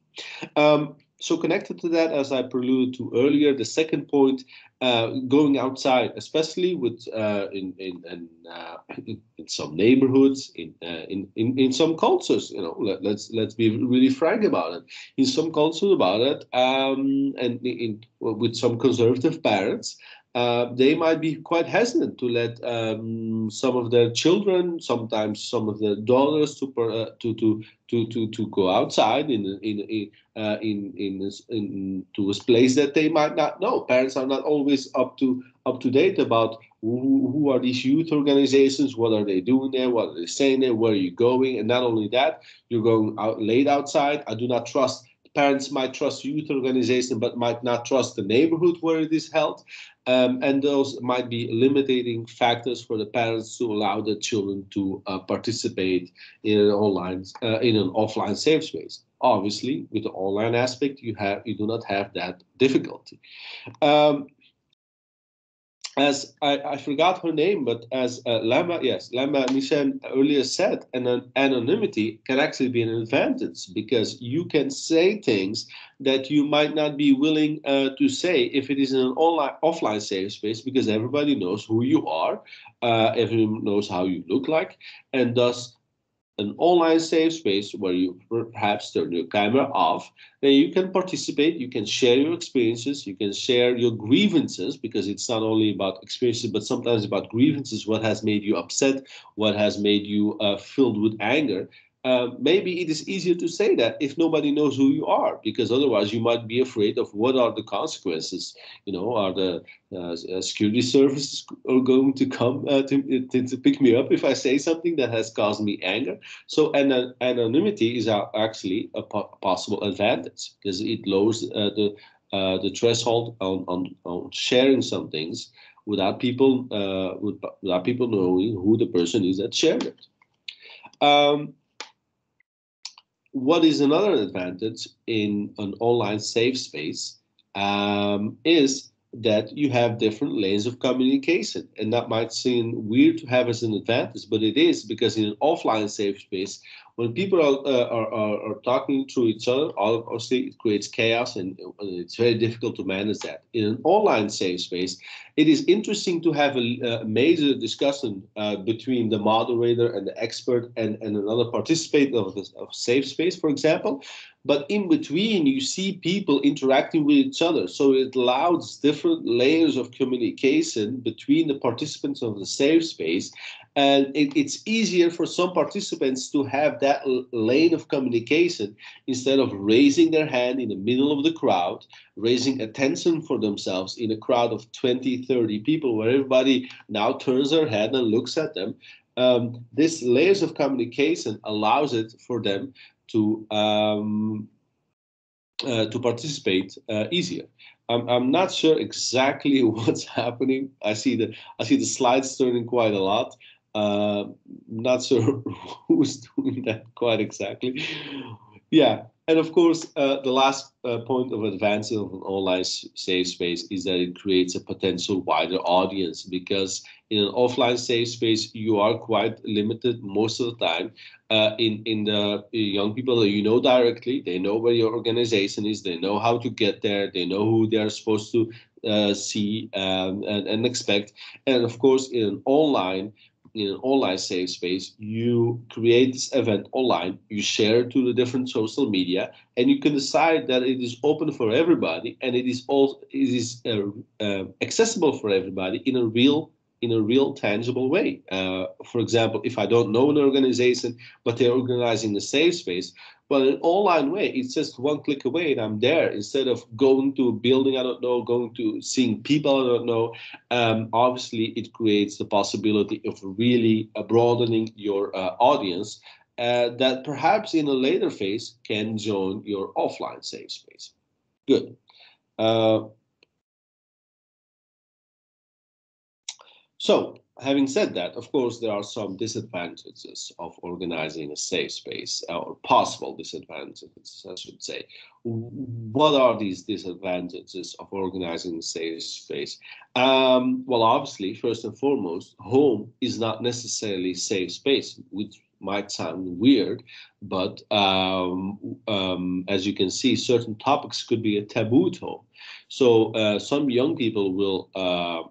Um, so connected to that, as I preluded to earlier, the second point, uh, going outside, especially with uh, in in in, uh, in, some neighborhoods, in, uh, in in in some cultures, you know, let, us let's, let's be really frank about it. In some cultures about it, um, and in, with some conservative parents, uh, they might be quite hesitant to let um, some of their children, sometimes some of their daughters, to uh, to to to to to go outside in in in uh, in, in, in to a place that they might not know. Parents are not always up to up to date about who, who are these youth organizations, what are they doing there, what are they saying there, where are you going, and not only that, you're going out late outside. I do not trust parents might trust youth organization but might not trust the neighborhood where it is held. Um, and those might be limiting factors for the parents to allow their children to uh, participate in an online uh, in an offline safe space. Obviously with the online aspect you have you do not have that difficulty. Um, as I, I forgot her name, but as uh, Lama, yes, Lama Michel earlier said, an anonymity can actually be an advantage because you can say things that you might not be willing uh, to say if it is in an online offline safe space because everybody knows who you are, uh, everyone knows how you look like, and thus an online safe space where you perhaps turn your camera off, then you can participate, you can share your experiences, you can share your grievances, because it's not only about experiences, but sometimes about grievances, what has made you upset, what has made you uh, filled with anger, uh, maybe it is easier to say that if nobody knows who you are, because otherwise you might be afraid of what are the consequences. You know, are the uh, uh security services are going to come uh, to, to, pick me up if I say something that has caused me anger? So an, anonymity is actually a po possible advantage because it lowers uh, the the threshold on, on, on sharing some things without people without people knowing who the person is that shared it. Um, what is another advantage in an online safe space um, is that you have different lanes of communication. And that might seem weird to have as an advantage, but it is because in an offline safe space, when people are, uh, are, are, talking to each other, obviously it creates chaos and it's very difficult to manage that. In an online safe space, it is interesting to have a, a major discussion uh, between the moderator and the expert and, and another participant of the of safe space, for example. But in between, you see people interacting with each other. So it allows different layers of communication between the participants of the safe space and it, it's easier for some participants to have that lane of communication instead of raising their hand in the middle of the crowd, raising attention for themselves in a crowd of 20, 30 people where everybody now turns their head and looks at them. Um, this layers of communication allows it for them to um, uh, to participate uh, easier. I'm, I'm not sure exactly what's happening. I see the I see the slides turning quite a lot. Uh, not sure who's doing that quite exactly. Yeah, and of course, uh, the last uh, point of advancing of an online safe space is that it creates a potential wider audience because in an offline safe space, you are quite limited most of the time. Uh, in in the young people that you know directly, they know where your organization is, they know how to get there, they know who they are supposed to uh, see um, and, and expect. And of course, in an online in an online safe space, you create this event online, you share it to the different social media, and you can decide that it is open for everybody and it is all it is uh, uh, accessible for everybody in a real in a real tangible way. Uh, for example, if I don't know an organization, but they're organizing a safe space, but an online way, it's just one click away and I'm there instead of going to a building I don't know, going to seeing people I don't know. Um, obviously, it creates the possibility of really uh, broadening your uh, audience uh, that perhaps in a later phase can join your offline safe space. Good. So having said that, of course, there are some disadvantages of organizing a safe space, or possible disadvantages, I should say. What are these disadvantages of organizing a safe space? Um, well, obviously, first and foremost, home is not necessarily safe space, which might sound weird, but um, um, as you can see, certain topics could be a taboo home. So uh, some young people will uh,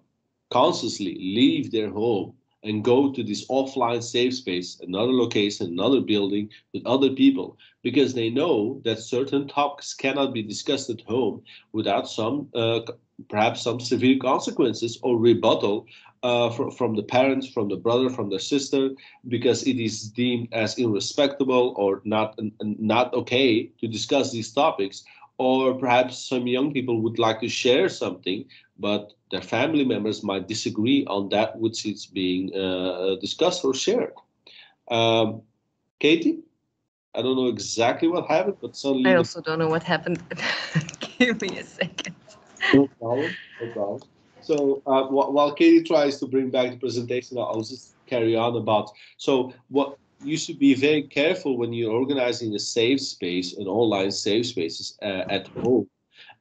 consciously leave their home and go to this offline safe space, another location, another building with other people, because they know that certain topics cannot be discussed at home without some, uh, perhaps some severe consequences or rebuttal uh, fr from the parents, from the brother, from the sister, because it is deemed as irrespectable or not not okay to discuss these topics. Or perhaps some young people would like to share something, but their family members might disagree on that which is being uh, discussed or shared. Um, Katie, I don't know exactly what happened, but suddenly. I also don't know what happened. Give me a second. No problem. No problem. So uh, while Katie tries to bring back the presentation, I'll just carry on about. So what you should be very careful when you're organizing a safe space, an online safe spaces uh, at home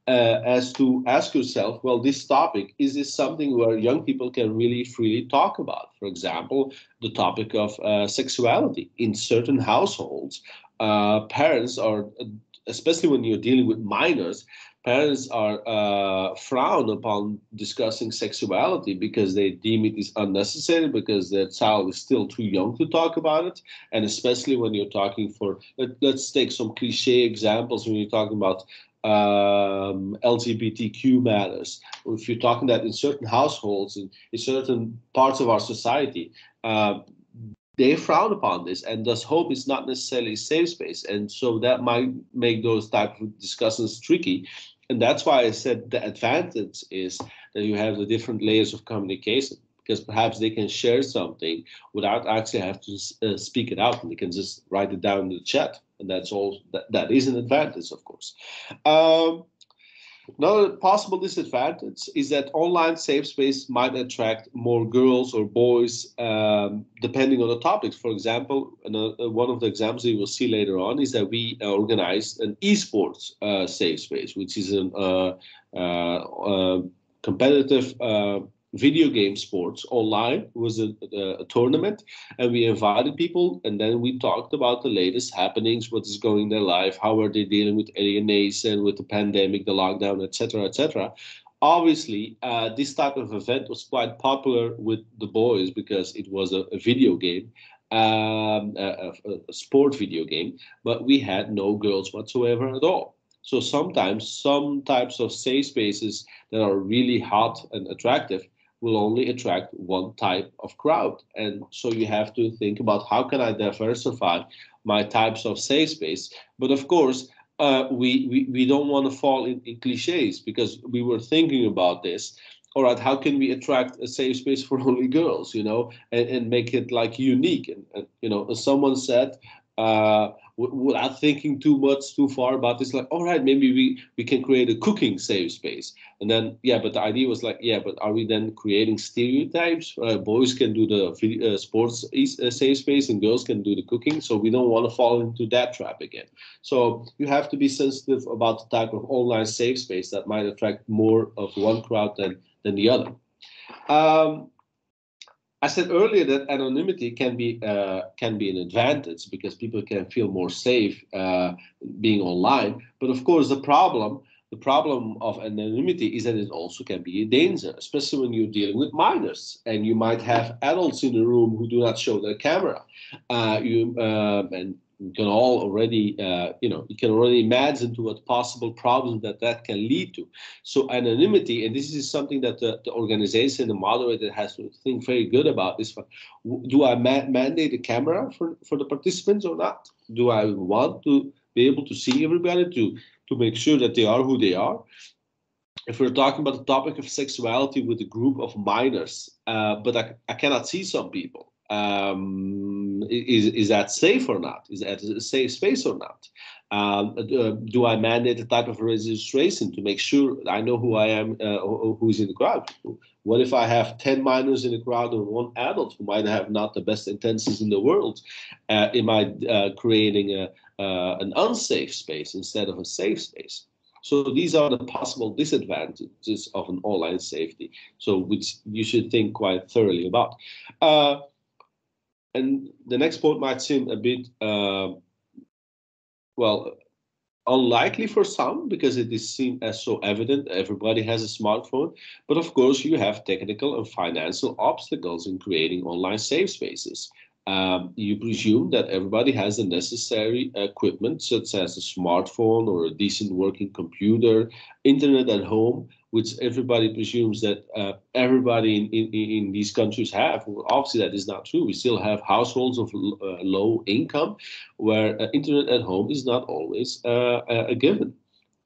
uh, as to ask yourself, well, this topic, is this something where young people can really freely talk about? For example, the topic of uh, sexuality. In certain households, uh, parents are, especially when you're dealing with minors, parents are uh, frowned upon discussing sexuality because they deem it is unnecessary because their child is still too young to talk about it and especially when you're talking for let, us take some cliche examples when you're talking about um, LGBTQ matters. If you're talking that in certain households, in, in certain parts of our society, uh, they frown upon this, and thus hope is not necessarily a safe space, and so that might make those type of discussions tricky. And that's why I said the advantage is that you have the different layers of communication because perhaps they can share something without actually have to uh, speak it out and they can just write it down in the chat and that's all that, that is an advantage of course. Um, another possible disadvantage is that online safe space might attract more girls or boys um, depending on the topics. For example uh, one of the examples you will see later on is that we uh, organized an esports uh, safe space which is a uh, uh, uh, competitive video game sports online. It was a, a, tournament and we invited people and then we talked about the latest happenings what is going in their life how are they dealing with alienation with the pandemic the lockdown etc etc obviously uh, this type of event was quite popular with the boys because it was a, a video game um, a, a sport video game but we had no girls whatsoever at all. So sometimes some types of safe spaces that are really hot and attractive will only attract one type of crowd. And so you have to think about how can I diversify my types of safe space. But of course, uh, we, we, we don't want to fall in, in cliches because we were thinking about this. All right, how can we attract a safe space for only girls, you know, and, and make it like unique? And, and you know, someone said, uh, without thinking too much too far about this like all right maybe we we can create a cooking safe space. And then yeah but the idea was like yeah but are we then creating stereotypes? Uh, boys can do the uh, sports uh, safe space and girls can do the cooking so we don't want to fall into that trap again. So you have to be sensitive about the type of online safe space that might attract more of one crowd than than the other. Um, I said earlier that anonymity can be uh, can be an advantage because people can feel more safe uh, being online. But of course, the problem the problem of anonymity is that it also can be a danger, especially when you're dealing with minors and you might have adults in the room who do not show their camera. Uh, you um, and you can all already, uh, you know, you can already imagine to what possible problems that that can lead to. So anonymity, and this is something that the, the organization, the moderator has to think very good about this one do I ma mandate a camera for, for the participants or not? Do I want to be able to see everybody to, to make sure that they are who they are? If we're talking about the topic of sexuality with a group of minors, uh, but I, I cannot see some people, um, is, is that safe or not? Is that a safe space or not? Um, uh, do I mandate a type of registration to make sure I know who I am, uh, who's in the crowd? What if I have 10 minors in the crowd and one adult who might have not the best intentions in the world? Uh, am I uh, creating a, uh, an unsafe space instead of a safe space? So these are the possible disadvantages of an online safety, so which you should think quite thoroughly about. Uh, and the next point might seem a bit, uh, well, unlikely for some because it is seen as so evident everybody has a smartphone. But of course, you have technical and financial obstacles in creating online safe spaces. Um, you presume that everybody has the necessary equipment, such as a smartphone or a decent working computer, internet at home, which everybody presumes that uh, everybody in, in, in these countries have. Well, obviously, that is not true. We still have households of uh, low income where uh, internet at home is not always uh, a given.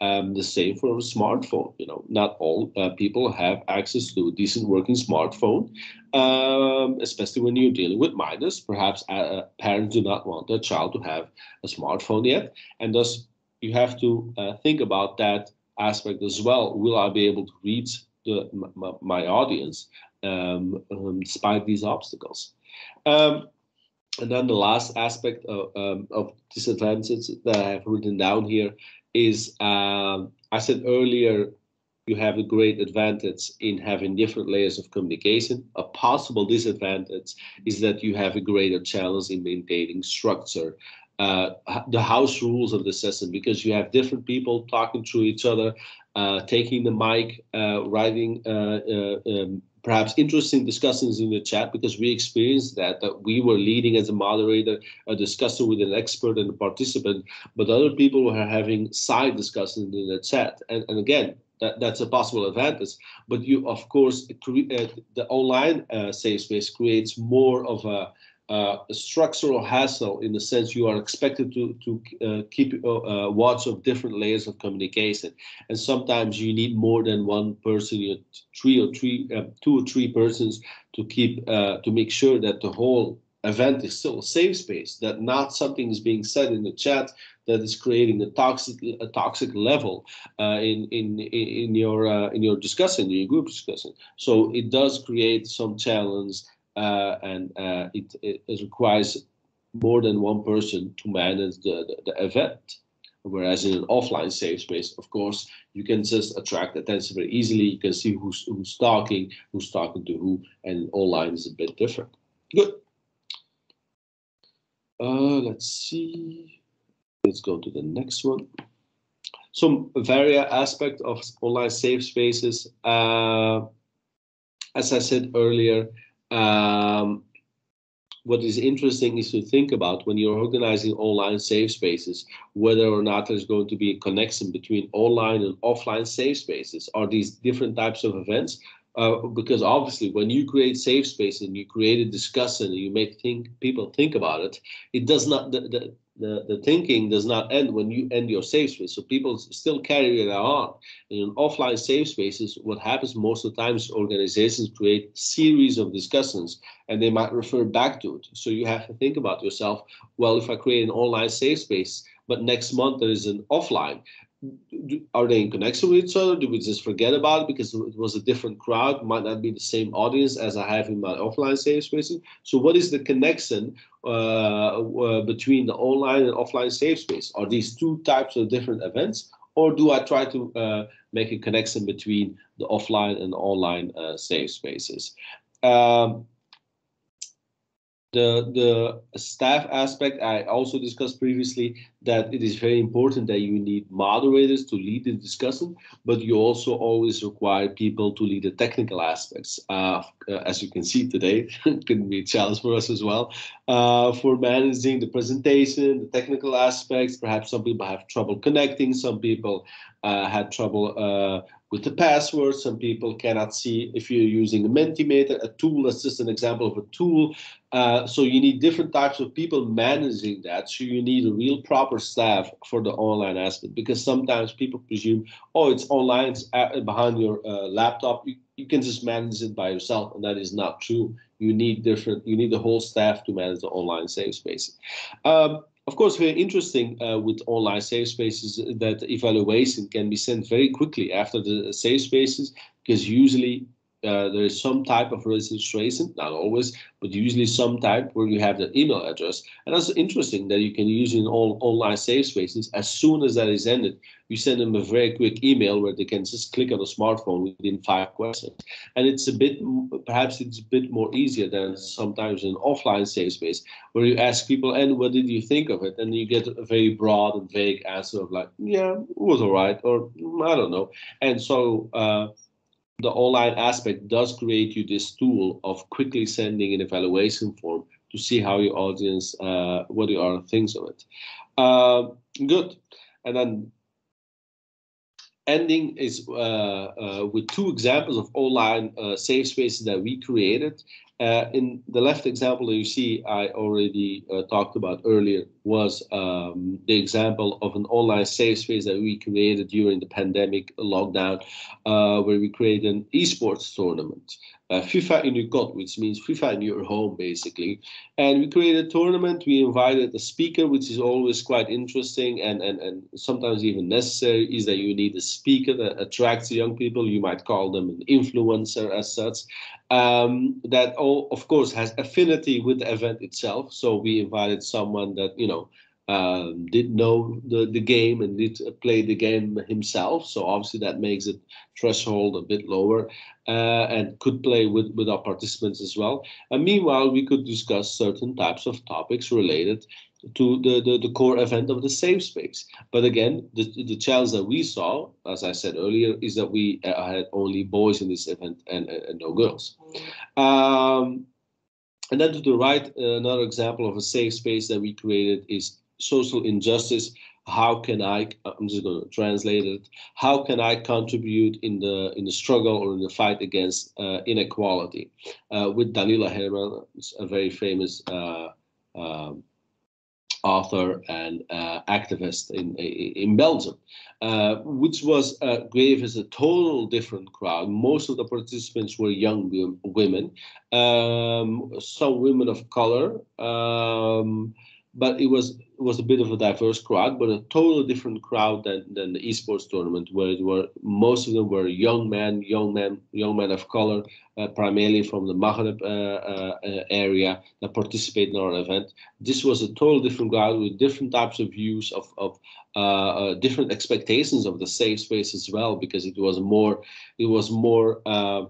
Um, the same for a smartphone. You know, not all uh, people have access to a decent working smartphone, um, especially when you're dealing with minors. Perhaps uh, parents do not want their child to have a smartphone yet, and thus you have to think about that aspect as well. Will I be able to reach the, my, my audience um, um, despite these obstacles? Um, and then the last aspect of, um, of disadvantages that I have written down here is um, I said earlier you have a great advantage in having different layers of communication. A possible disadvantage is that you have a greater challenge in maintaining structure uh, the house rules of the session because you have different people talking to each other, uh, taking the mic, uh, writing uh, uh, um, perhaps interesting discussions in the chat because we experienced that that we were leading as a moderator a discussion with an expert and a participant, but other people were having side discussions in the chat. And, and again, that, that's a possible advantage. But you, of course, uh, the online uh, safe space creates more of a uh, a structural hassle in the sense you are expected to to uh, keep uh, uh, watch of different layers of communication, and sometimes you need more than one person, three or three, uh, two or three persons to keep uh, to make sure that the whole event is still a safe space, that not something is being said in the chat that is creating a toxic a toxic level uh, in in in your uh, in your discussion, in your group discussion. So it does create some challenge uh, and uh, it, it, requires more than one person to manage the, the, the, event. Whereas in an offline safe space, of course, you can just attract attention very easily. You can see who's who's talking, who's talking to who, and online is a bit different. Good. Uh, let's see. Let's go to the next one. Some various aspect of online safe spaces. Uh, as I said earlier, um, what is interesting is to think about when you're organizing online safe spaces, whether or not there's going to be a connection between online and offline safe spaces. Are these different types of events? Uh, because obviously when you create safe space and you create a discussion and you make think people think about it, it does not the, the, the thinking does not end when you end your safe space. So people still carry it on. In offline safe spaces, what happens most of the times organizations create series of discussions and they might refer back to it. So you have to think about yourself, well, if I create an online safe space, but next month there is an offline, are they in connection with each other? Do we just forget about it because it was a different crowd, might not be the same audience as I have in my offline safe spaces? So, what is the connection uh, uh, between the online and offline safe space? Are these two types of different events, or do I try to uh, make a connection between the offline and online uh, safe spaces? Um, the the staff aspect I also discussed previously. that it is very important that you need moderators to lead the discussion, but you also always require people to lead the technical aspects. Uh, uh, as you can see today, it can be a challenge for us as well, uh, for managing the presentation, the technical aspects. Perhaps some people have trouble connecting, some people uh, had trouble uh, with the password. Some people cannot see if you're using a Mentimeter, a tool. That's just an example of a tool. Uh, so you need different types of people managing that. So you need a real proper staff for the online aspect because sometimes people presume, oh, it's online, it's behind your uh, laptop. You, you can just manage it by yourself, and that is not true. You need different. You need the whole staff to manage the online safe space. Um, of course, very interesting uh, with online safe spaces that evaluation can be sent very quickly after the safe spaces because usually uh, there is some type of registration, not always, but usually some type where you have the email address. And that's interesting that you can use in all online safe spaces. As soon as that is ended, you send them a very quick email where they can just click on a smartphone within five questions. And it's a bit, perhaps it's a bit more easier than sometimes in offline safe space where you ask people, and what did you think of it? And you get a very broad and vague answer of like, yeah, it was all right, or I don't know. And so, uh, the online aspect does create you this tool of quickly sending an evaluation form to see how your audience, uh, what other thinks of it. Uh, good. And then ending is uh, uh, with two examples of online uh, safe spaces that we created. Uh, in the left example you see, I already uh, talked about earlier, was um, the example of an online safe space that we created during the pandemic lockdown, uh, where we created an esports tournament uh, FIFA in your cot, which means FIFA in your home, basically. And we created a tournament. We invited a speaker, which is always quite interesting and, and, and sometimes even necessary, is that you need a speaker that attracts young people. You might call them an influencer as such. Um, that all, of course, has affinity with the event itself. So we invited someone that, you know, um, did know the, the game and did play the game himself. So obviously that makes it threshold a bit lower uh, and could play with, with our participants as well. And meanwhile, we could discuss certain types of topics related to the, the, the core event of the safe space. But again, the, the challenge that we saw, as I said earlier, is that we uh, had only boys in this event and, and no girls. Um, and then to the right, another example of a safe space that we created is social injustice how can i i'm just going to translate it how can i contribute in the in the struggle or in the fight against uh, inequality? Uh, with Dalila herman a very famous uh, um, author and uh, activist in in belgium uh, which was uh, gave us a total different crowd. Most of the participants were young women um, some women of color um, but it was was a bit of a diverse crowd, but a totally different crowd than, than the esports tournament, where it were most of them were young men, young men, young men of color, uh, primarily from the Maghreb uh, uh, area that participate in our event. This was a totally different crowd with different types of views of of uh, uh, different expectations of the safe space as well, because it was more it was more uh,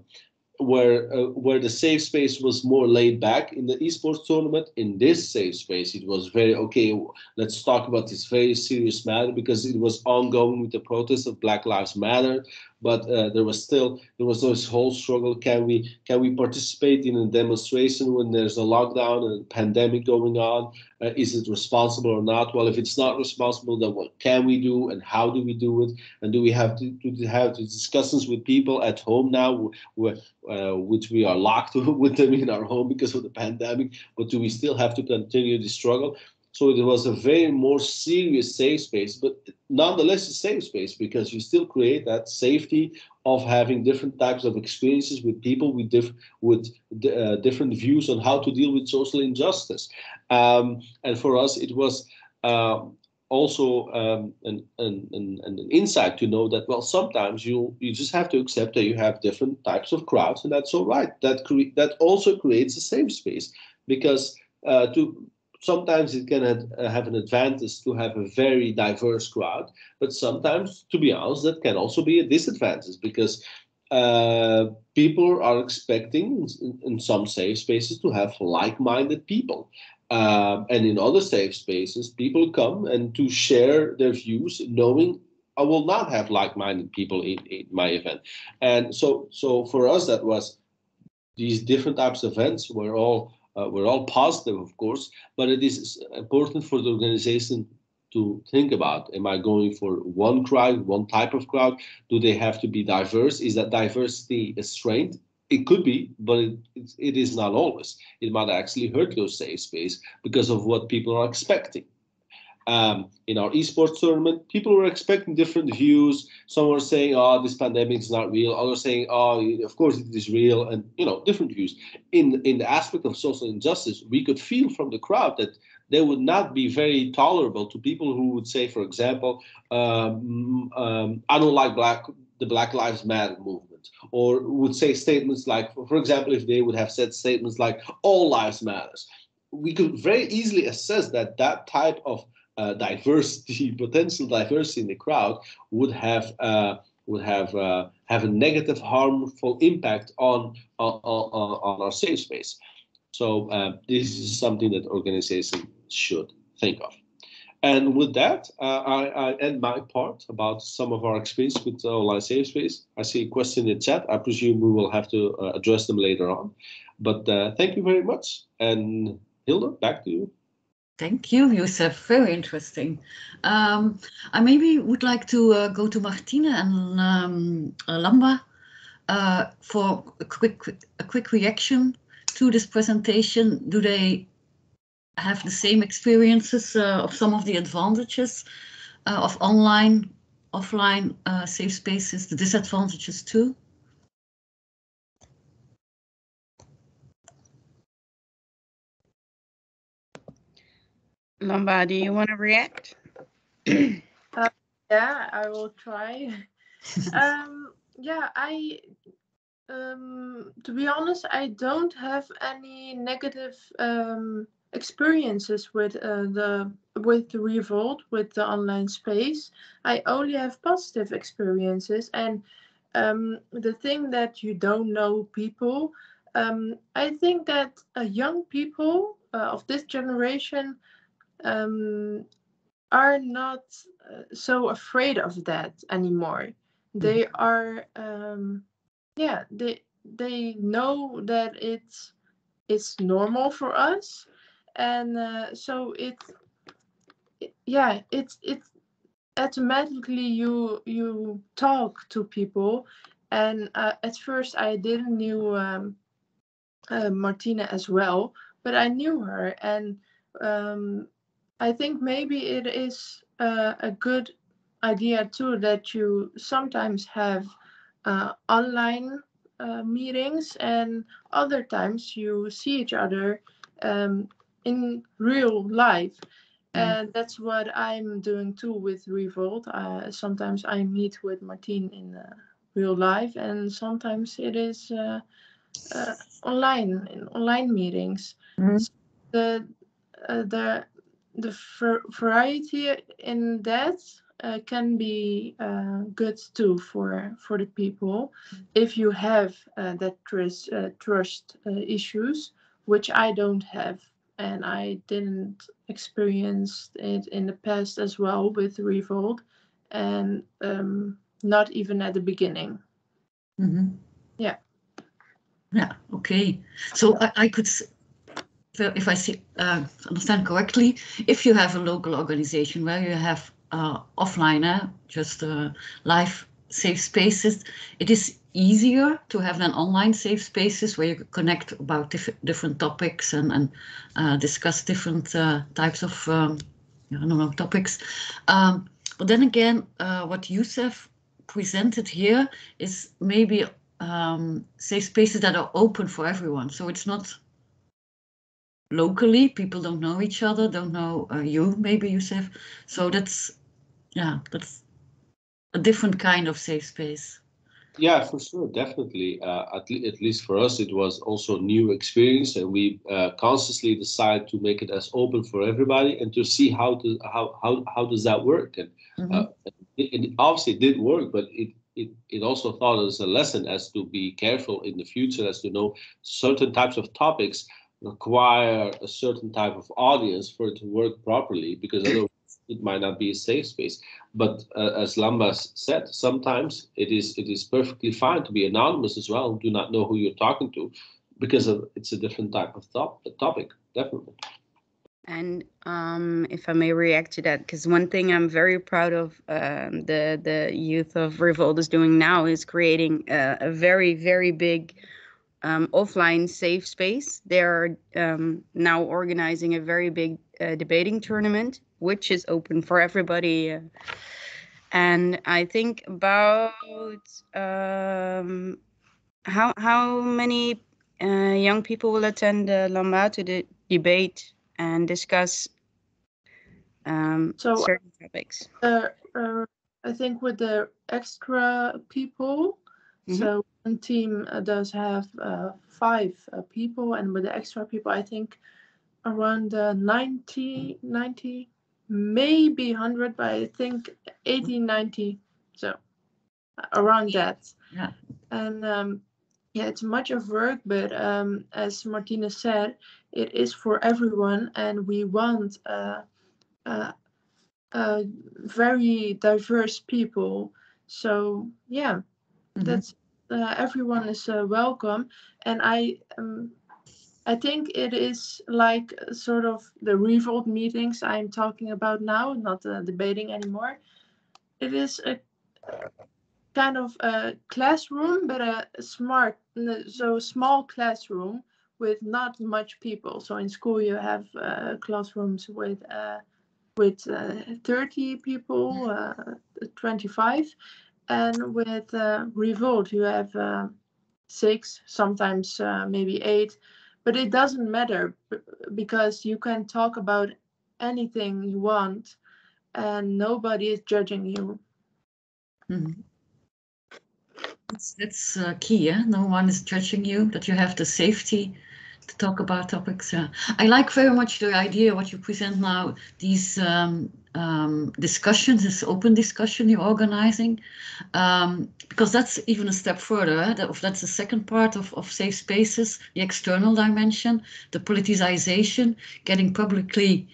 where uh, where the safe space was more laid back in the esports tournament. In this safe space it was very okay let's talk about this very serious matter because it was ongoing with the protest of black lives matter but uh, there was still there was this whole struggle. Can we can we participate in a demonstration when there's a lockdown and a pandemic going on? Uh, is it responsible or not? Well if it's not responsible then what can we do and how do we do it? And do we have to, to have discussions with people at home now where, uh, which we are locked with them in our home because of the pandemic? But do we still have to continue the struggle so it was a very more serious safe space, but nonetheless a safe space because you still create that safety of having different types of experiences with people with, diff- with uh, different views on how to deal with social injustice. Um, and for us, it was uh, also um, an, an, an, an, insight to know that well sometimes you you just have to accept that you have different types of crowds and that's all right that cre- that also creates a safe space because uh, to sometimes it can uh, have an advantage to have a very diverse crowd, but sometimes, to be honest, that can also be a disadvantage because uh, people are expecting in, some safe spaces to have like-minded people. Um, and in other safe spaces, people come and to share their views, knowing I will not have like-minded people in, in my event. And so, so for us, that was these different types of events were all uh, were all positive, of course, but it is important for the organization to think about am i going for one crowd one type of crowd? Do they have to be diverse? Is that diversity a strength? It could be but it, it is not always. It might actually hurt your safe space because of what people are expecting um, in our esports tournament, people were expecting different views. Some were saying, "Oh, this pandemic is not real." Others saying, "Oh, of course it is real," and you know, different views. In in the aspect of social injustice, we could feel from the crowd that they would not be very tolerable to people who would say, for example, um, um, "I don't like black the Black Lives Matter movement," or would say statements like, for example, if they would have said statements like "All lives matters." We could very easily assess that that type of uh, diversity, potential diversity in the crowd would have uh, would have uh, have a negative, harmful impact on on, on, our safe space. So uh, this is something that organizations should think of. And with that, uh, I, I, end my part about some of our experience with online safe space. I see a question in the chat. I presume we will have to uh, address them later on. But thank you very much. And Hilde, back to you. Thank you, Youcef. Very interesting. Um, I maybe would like to uh, go to Martine and um, Lamba uh, for a quick, a quick reaction to this presentation. Do they have the same experiences uh, of some of the advantages uh, of online, offline uh, safe spaces, the disadvantages too? Lamba, do you want to react? uh, yeah, I will try. um, yeah, I, um, to be honest, I don't have any negative um, experiences with uh, the with the revolt with the online space. I only have positive experiences, and um, the thing that you don't know people. Um, I think that uh, young people uh, of this generation um, are not uh, so afraid of that anymore. They mm-hmm. are, um, yeah, they they know that it's it's normal for us, and uh, so it, it, yeah, it's it's automatically you you talk to people, and uh, at first I didn't knew um, uh, Martine as well, but I knew her and. Um, I think maybe it is uh, a good idea too that you sometimes have uh, online uh, meetings and other times you see each other um, in real life. Mm. And that's what I'm doing too with Revolt. Uh, sometimes I meet with Martine in uh, real life, and sometimes it is uh, online in online meetings. Mm. So the the the variety in that uh, can be uh, good too for for the people. If you have uh, that trust uh, trust uh, issues which I don't have and I didn't experience it in the past as well with revolt and um, not even at the beginning. Mm -hmm. yeah. Yeah okay. So I, I could if I see, uh, understand correctly, if you have a local organization where you have uh, offline, uh, just live safe spaces, it is easier to have than online safe spaces where you connect about diff different topics and, and uh, discuss different uh, types of um, I don't know topics. Um, but then again, uh, what Youcef presented here is maybe um, safe spaces that are open for everyone. So it's not locally. People don't know each other, don't know uh, you, maybe Youcef. So that's, yeah, that's a different kind of safe space. Yeah, for sure, definitely. Uh, at, le at, least for us, it was also a new experience, and we uh, constantly decide to make it as open for everybody and to see how to how how how does that work. And mm -hmm. it, it, obviously did work, but it it, it also taught us a lesson as to be careful in the future, as to know certain types of topics require a certain type of audience for it to work properly because otherwise it might not be a safe space. But uh, as Lambas said, sometimes it is it is perfectly fine to be anonymous as well. Do not know who you're talking to, because of, it's a different type of top, topic. Definitely. And um, if I may react to that, because one thing I'm very proud of um, the the youth of Revolt is doing now is creating a, a very very big um, offline safe space. They are um, now organizing a very big uh, debating tournament, which is open for everybody. And I think about um, how how many uh, young people will attend the Lamba to the debate and discuss um, So, certain topics. uh, uh, I think with the extra people, Mhm. so one team uh, does have uh, five uh, people, and with the extra people, I think around uh, 90, 90, maybe 100, but I think 80, 90, so around that. Yeah. And um, yeah, it's much of work, but um, as Martine said, it is for everyone, and we want uh, uh, uh, very diverse people. So yeah, Mhm. that's uh, everyone is uh, welcome, and I um, I think it is like uh, sort of the revolt meetings I'm talking about now, not uh, debating anymore. It is a kind of a classroom, but a smart, so small classroom with not much people. So in school you have uh, classrooms with uh, with uh, 30 people, uh, 25, and with uh, Revolt you have uh, six, sometimes uh, maybe eight, but it doesn't matter because you can talk about anything you want, and nobody is judging you. Mhm. That's, uh, key, yeah? No one is judging you, that you have the safety to talk about topics. I like very much the idea what you present now, these um, um, discussions, this open discussion you're organizing, um, because that's even a step further. Eh? That, that's the second part of, of safe spaces, the external dimension, the politicization, getting publicly,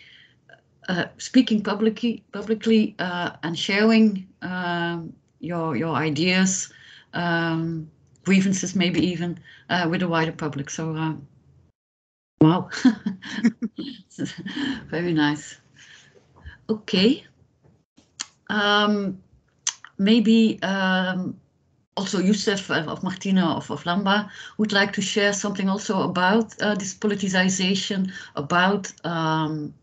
uh, speaking publicly, publicly uh, and sharing um, your your ideas, um, grievances, maybe even uh, with the wider public. So, uh, wow, very nice. Okay, um, maybe um, also Youcef uh, of Martine of, of Lamba would like to share something also about uh, this politicization, about um,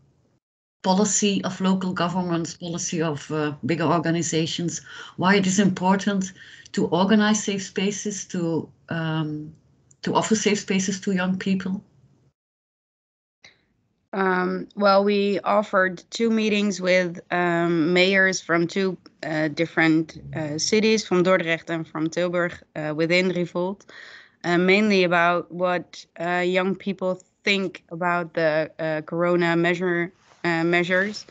policy of local governments, policy of uh, bigger organizations, why it is important to organize safe spaces, to um, to offer safe spaces to young people. Um, well, we offered two meetings with um, mayors from two uh, different uh, cities, from Dordrecht and from Tilburg, uh, within Revolt, uh, mainly about what uh, young people think about the uh, corona measure measures,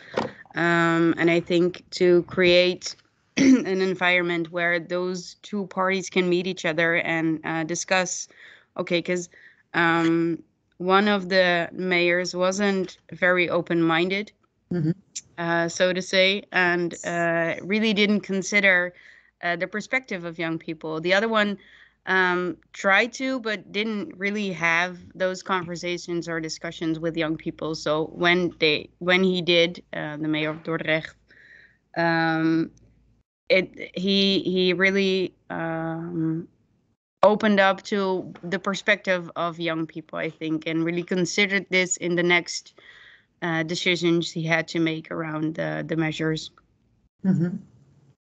um, and I think to create an environment where those two parties can meet each other and discuss. Okay, because um, one of the mayors wasn't very open-minded, Mhm. uh, so to say, and uh, really didn't consider uh, the perspective of young people. The other one um, tried to, but didn't really have those conversations or discussions with young people. So when they, when he did, uh, the mayor of Dordrecht, um, it he he really um, opened up to the perspective of young people, I think, and really considered this in the next uh, decisions he had to make around the, the measures. Mhm.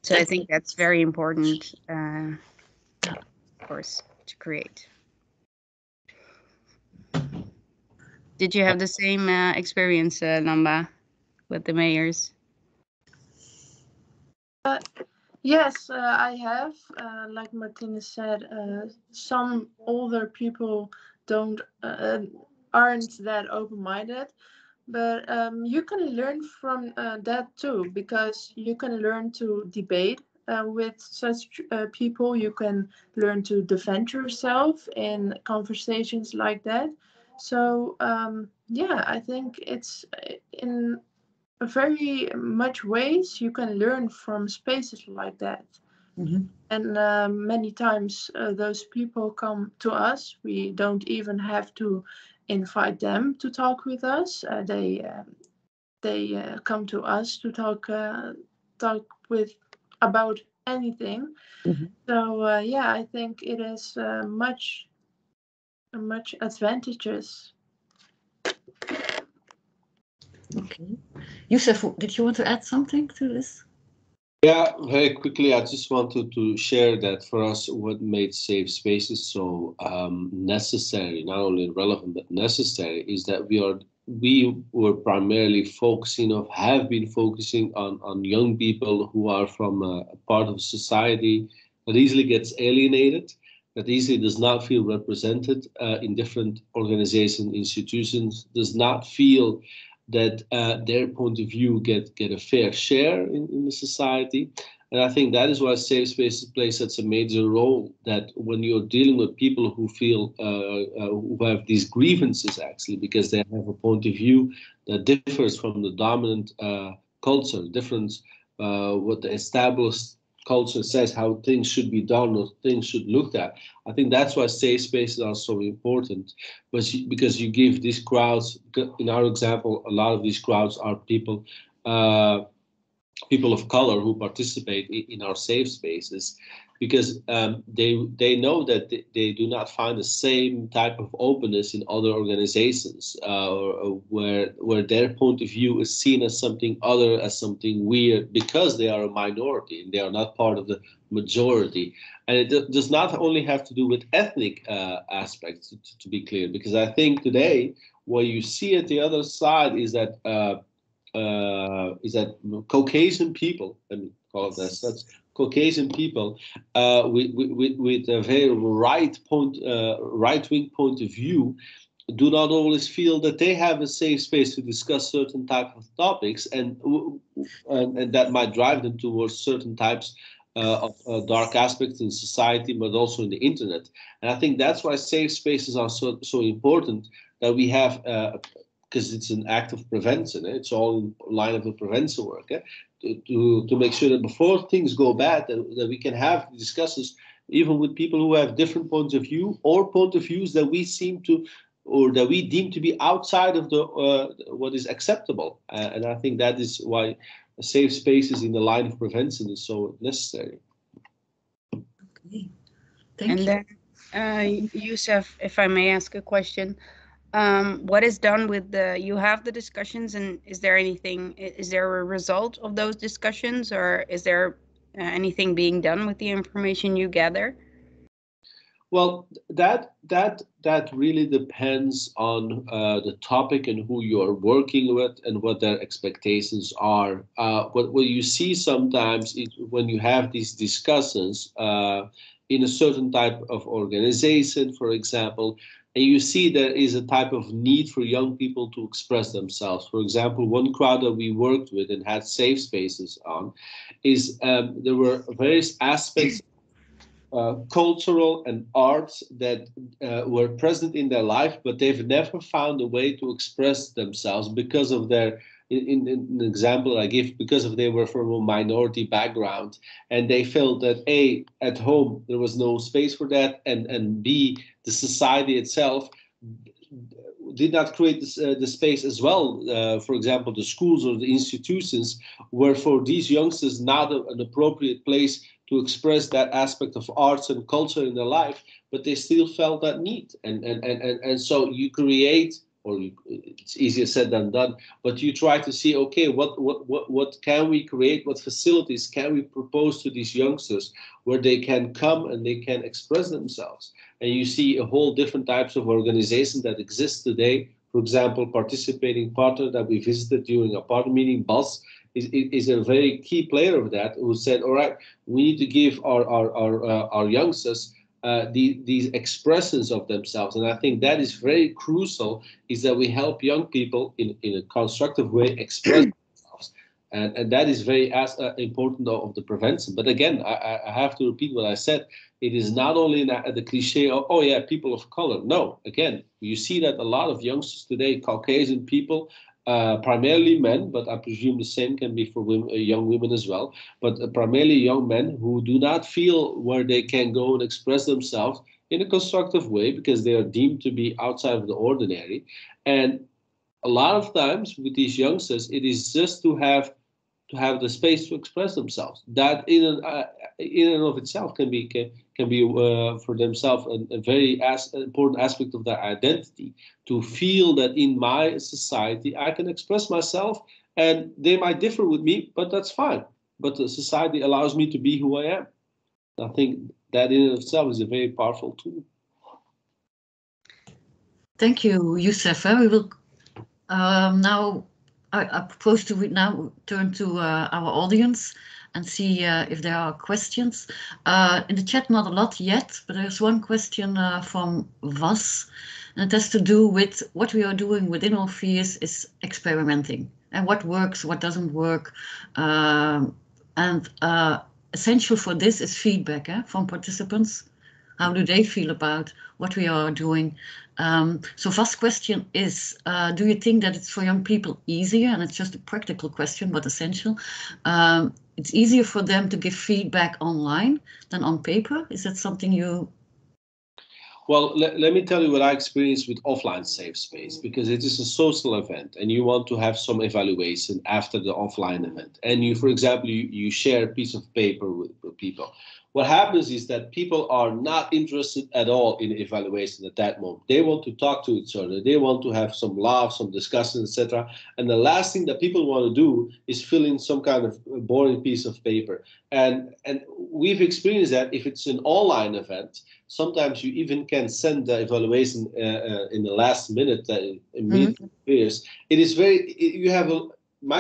So I think that's very important, uh, of course, to create. Did you have the same uh, experience, uh, Lamba, with the mayors? Yes, uh, I have. Uh, like Martine said, uh, some older people don't uh, aren't that open-minded, but um, you can learn from uh, that too because you can learn to debate uh, with such uh, people. You can learn to defend yourself in conversations like that. So um, yeah, I think it's in very much ways you can learn from spaces like that. Mhm. And uh, many times uh, those people come to us. We don't even have to invite them to talk with us. Uh, they um, they uh, come to us to talk uh, talk with about anything. Mhm. So uh, yeah, I think it is uh, much much advantages. Okay. Youcef, did you want to add something to this? Yeah, very quickly, I just wanted to share that for us, what made safe spaces so um, necessary, not only relevant but necessary, is that we are we were primarily focusing of have been focusing on on young people who are from a, a part of society that easily gets alienated, that easily does not feel represented uh, in different organizations, institutions, does not feel that uh, their point of view get get a fair share in, in the society. And I think that is why safe spaces play such a major role. That when you're dealing with people who feel uh, uh, who have these grievances, actually, because they have a point of view that differs from the dominant uh, culture, difference uh, what the established culture says how things should be done or things should look at. I think that's why safe spaces are so important, but because you give these crowds, in our example, a lot of these crowds are people, uh, people of color who participate in, in our safe spaces, because um, they they know that they, they, do not find the same type of openness in other organizations uh, or, or where where their point of view is seen as something other as something weird because they are a minority and they are not part of the majority. And it does not only have to do with ethnic uh, aspects to, to, be clear because i think today what you see at the other side is that uh, uh is that caucasian people let me call it as such Caucasian people uh, with, with, with a very right point, uh, right wing point of view, do not always feel that they have a safe space to discuss certain type of topics, and and, and that might drive them towards certain types uh, of uh, dark aspects in society, but also in the internet. And I think that's why safe spaces are so so important. That we have because uh, it's an act of prevention. Eh? It's all in line of the prevention work. Eh? To, to make sure that before things go bad, that, that we can have discussions even with people who have different points of view or point of views that we seem to or that we deem to be outside of the uh, what is acceptable. Uh, and I think that is why safe spaces in the line of prevention is so necessary. Okay. Thank and you. then, uh, Youcef, if I may ask a question, um, what is done with the you have the discussions and is there anything is there a result of those discussions or is there uh, anything being done with the information you gather? Well that that that really depends on uh, the topic and who you are working with and what their expectations are. Uh, what, what you see sometimes is when you have these discussions uh, in a certain type of organization for example and you see there is a type of need for young people to express themselves. For example, one crowd that we worked with and had safe spaces on is um, there were various aspects, uh, cultural and arts that uh, were present in their life, but they've never found a way to express themselves because of their in, in, an example I give, because of they were from a minority background, and they felt that a at home there was no space for that, and and b the society itself did not create this, uh, the space as well. Uh, for example, the schools or the institutions were for these youngsters not a, an appropriate place to express that aspect of arts and culture in their life, but they still felt that need. And, and, and, and, and so you create or it's easier said than done but you try to see okay what, what what what can we create? What facilities can we propose to these youngsters where they can come and they can express themselves? And you see a whole different types of organizations that exist today. For example participating partner that we visited during a partner meeting bus is, is a very key player of that who said all right we need to give our our our, uh, our youngsters uh, the, these expressions of themselves. And I think that is very crucial, is that we help young people in, in a constructive way express themselves. And, and that is very as, uh, important of, the prevention. But again, I, I, have to repeat what I said. It is not only the cliche of, oh yeah, people of color. No, again, you see that a lot of youngsters today, Caucasian people, uh, primarily men, but I presume the same can be for women, uh, young women as well. But uh, primarily young men who do not feel where they can go and express themselves in a constructive way because they are deemed to be outside of the ordinary. And a lot of times with these youngsters, it is just to have to have the space to express themselves. That in and, uh, in and of itself can be can, can be uh, for themselves a, a very as, important aspect of their identity. To feel that in my society I can express myself, and they might differ with me, but that's fine. But the society allows me to be who I am. I think that in itself is a very powerful tool. Thank you, Youcef. We will um, now I, I, propose to now turn to uh, our audience and see uh, if there are questions. Uh, in the chat, not a lot yet, but there's one question uh, from Vas, and it has to do with what we are doing within our Orpheus is experimenting and what works, what doesn't work. Um, and uh, essential for this is feedback eh, from participants. How do they feel about what we are doing? Um, so first question is, uh, do you think that it's for young people easier, and it's just a practical question, but essential, um, it's easier for them to give feedback online than on paper? Is that something you well, let, let me tell you what I experienced with offline safe space because it is a social event and you want to have some evaluation after the offline event. And you, for example, you, you share a piece of paper with, with people what happens is that people are not interested at all in evaluation at that moment. They want to talk to each other. They want to have some laugh, some discussion, etc. And the last thing that people want to do is fill in some kind of boring piece of paper. And and we've experienced that if it's an online event, sometimes you even can send the evaluation uh, uh, in the last minute, uh, immediately mm-hmm. It is very you have a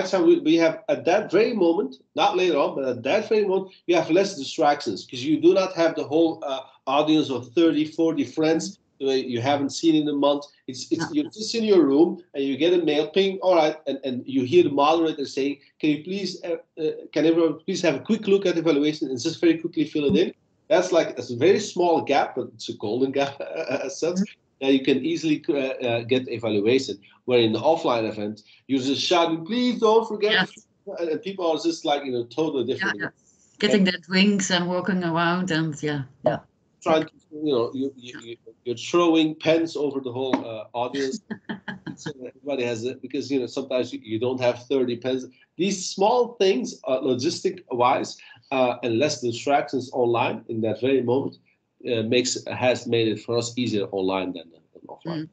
sound we, we have at that very moment, not later on, but at that very moment, you have less distractions because you do not have the whole uh, audience of 30, 40 friends that you haven't seen in a month. It's, it's you're just in your room and you get a mail ping, all right, and, and you hear the moderator saying, "Can you please, uh, uh, can everyone please have a quick look at evaluation and just very quickly fill it in?" That's like a very small gap, but it's a golden gap as such. That you can easily uh, uh, get evaluation. Where in the offline event, you're just shouting, please don't forget. Yes. And people are just like, you know, totally different. Yeah, yeah. Getting that wings and walking around and yeah, yeah. Trying to, you know, you, you, you, are throwing pens over the whole uh, audience. so everybody has it because, you know, sometimes you, you don't have 30 pens. These small things, uh, logistic wise, uh, and less distractions online in that very moment uh, makes has made it for us easier online than, than offline. Mm.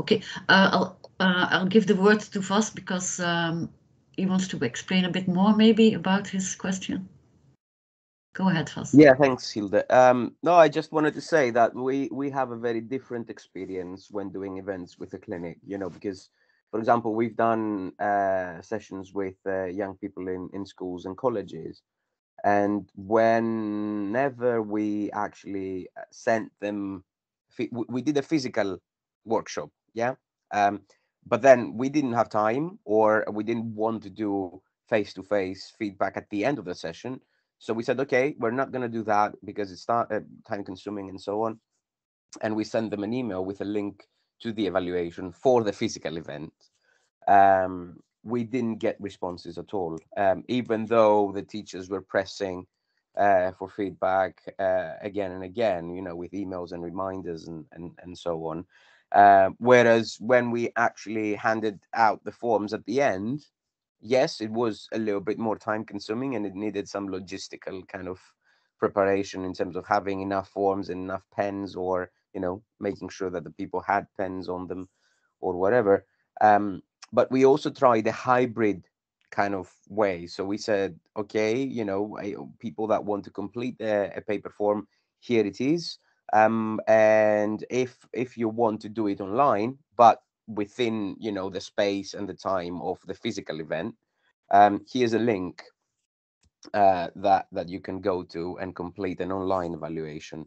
Okay, uh, I'll uh, I'll give the word to Vas because um, he wants to explain a bit more maybe about his question. Go ahead, Vas. Yeah, thanks, Hilde. Um, no, I just wanted to say that we we have a very different experience when doing events with the clinic. You know, because for example, we've done uh, sessions with uh, young people in in schools and colleges, and whenever we actually uh, sent them we did a physical workshop yeah? Um, but then we didn't have time or we didn't want to do face-to-face feedback at the end of the session. So we said okay we're not going to do that because it's not uh, time consuming and so on. And we sent them an email with a link to the evaluation for the physical event. Um, we didn't get responses at all, um, even though the teachers were pressing uh, for feedback uh, again and again, you know, with emails and reminders and, and, and so on. Uh, whereas when we actually handed out the forms at the end, yes, it was a little bit more time consuming and it needed some logistical kind of preparation in terms of having enough forms and enough pens or, you know, making sure that the people had pens on them or whatever. Um, but we also tried a hybrid kind of way. So we said, okay, you know, people that want to complete a, a paper form, here it is. Um, and if if you want to do it online, but within you know the space and the time of the physical event, um, here's a link uh, that that you can go to and complete an online evaluation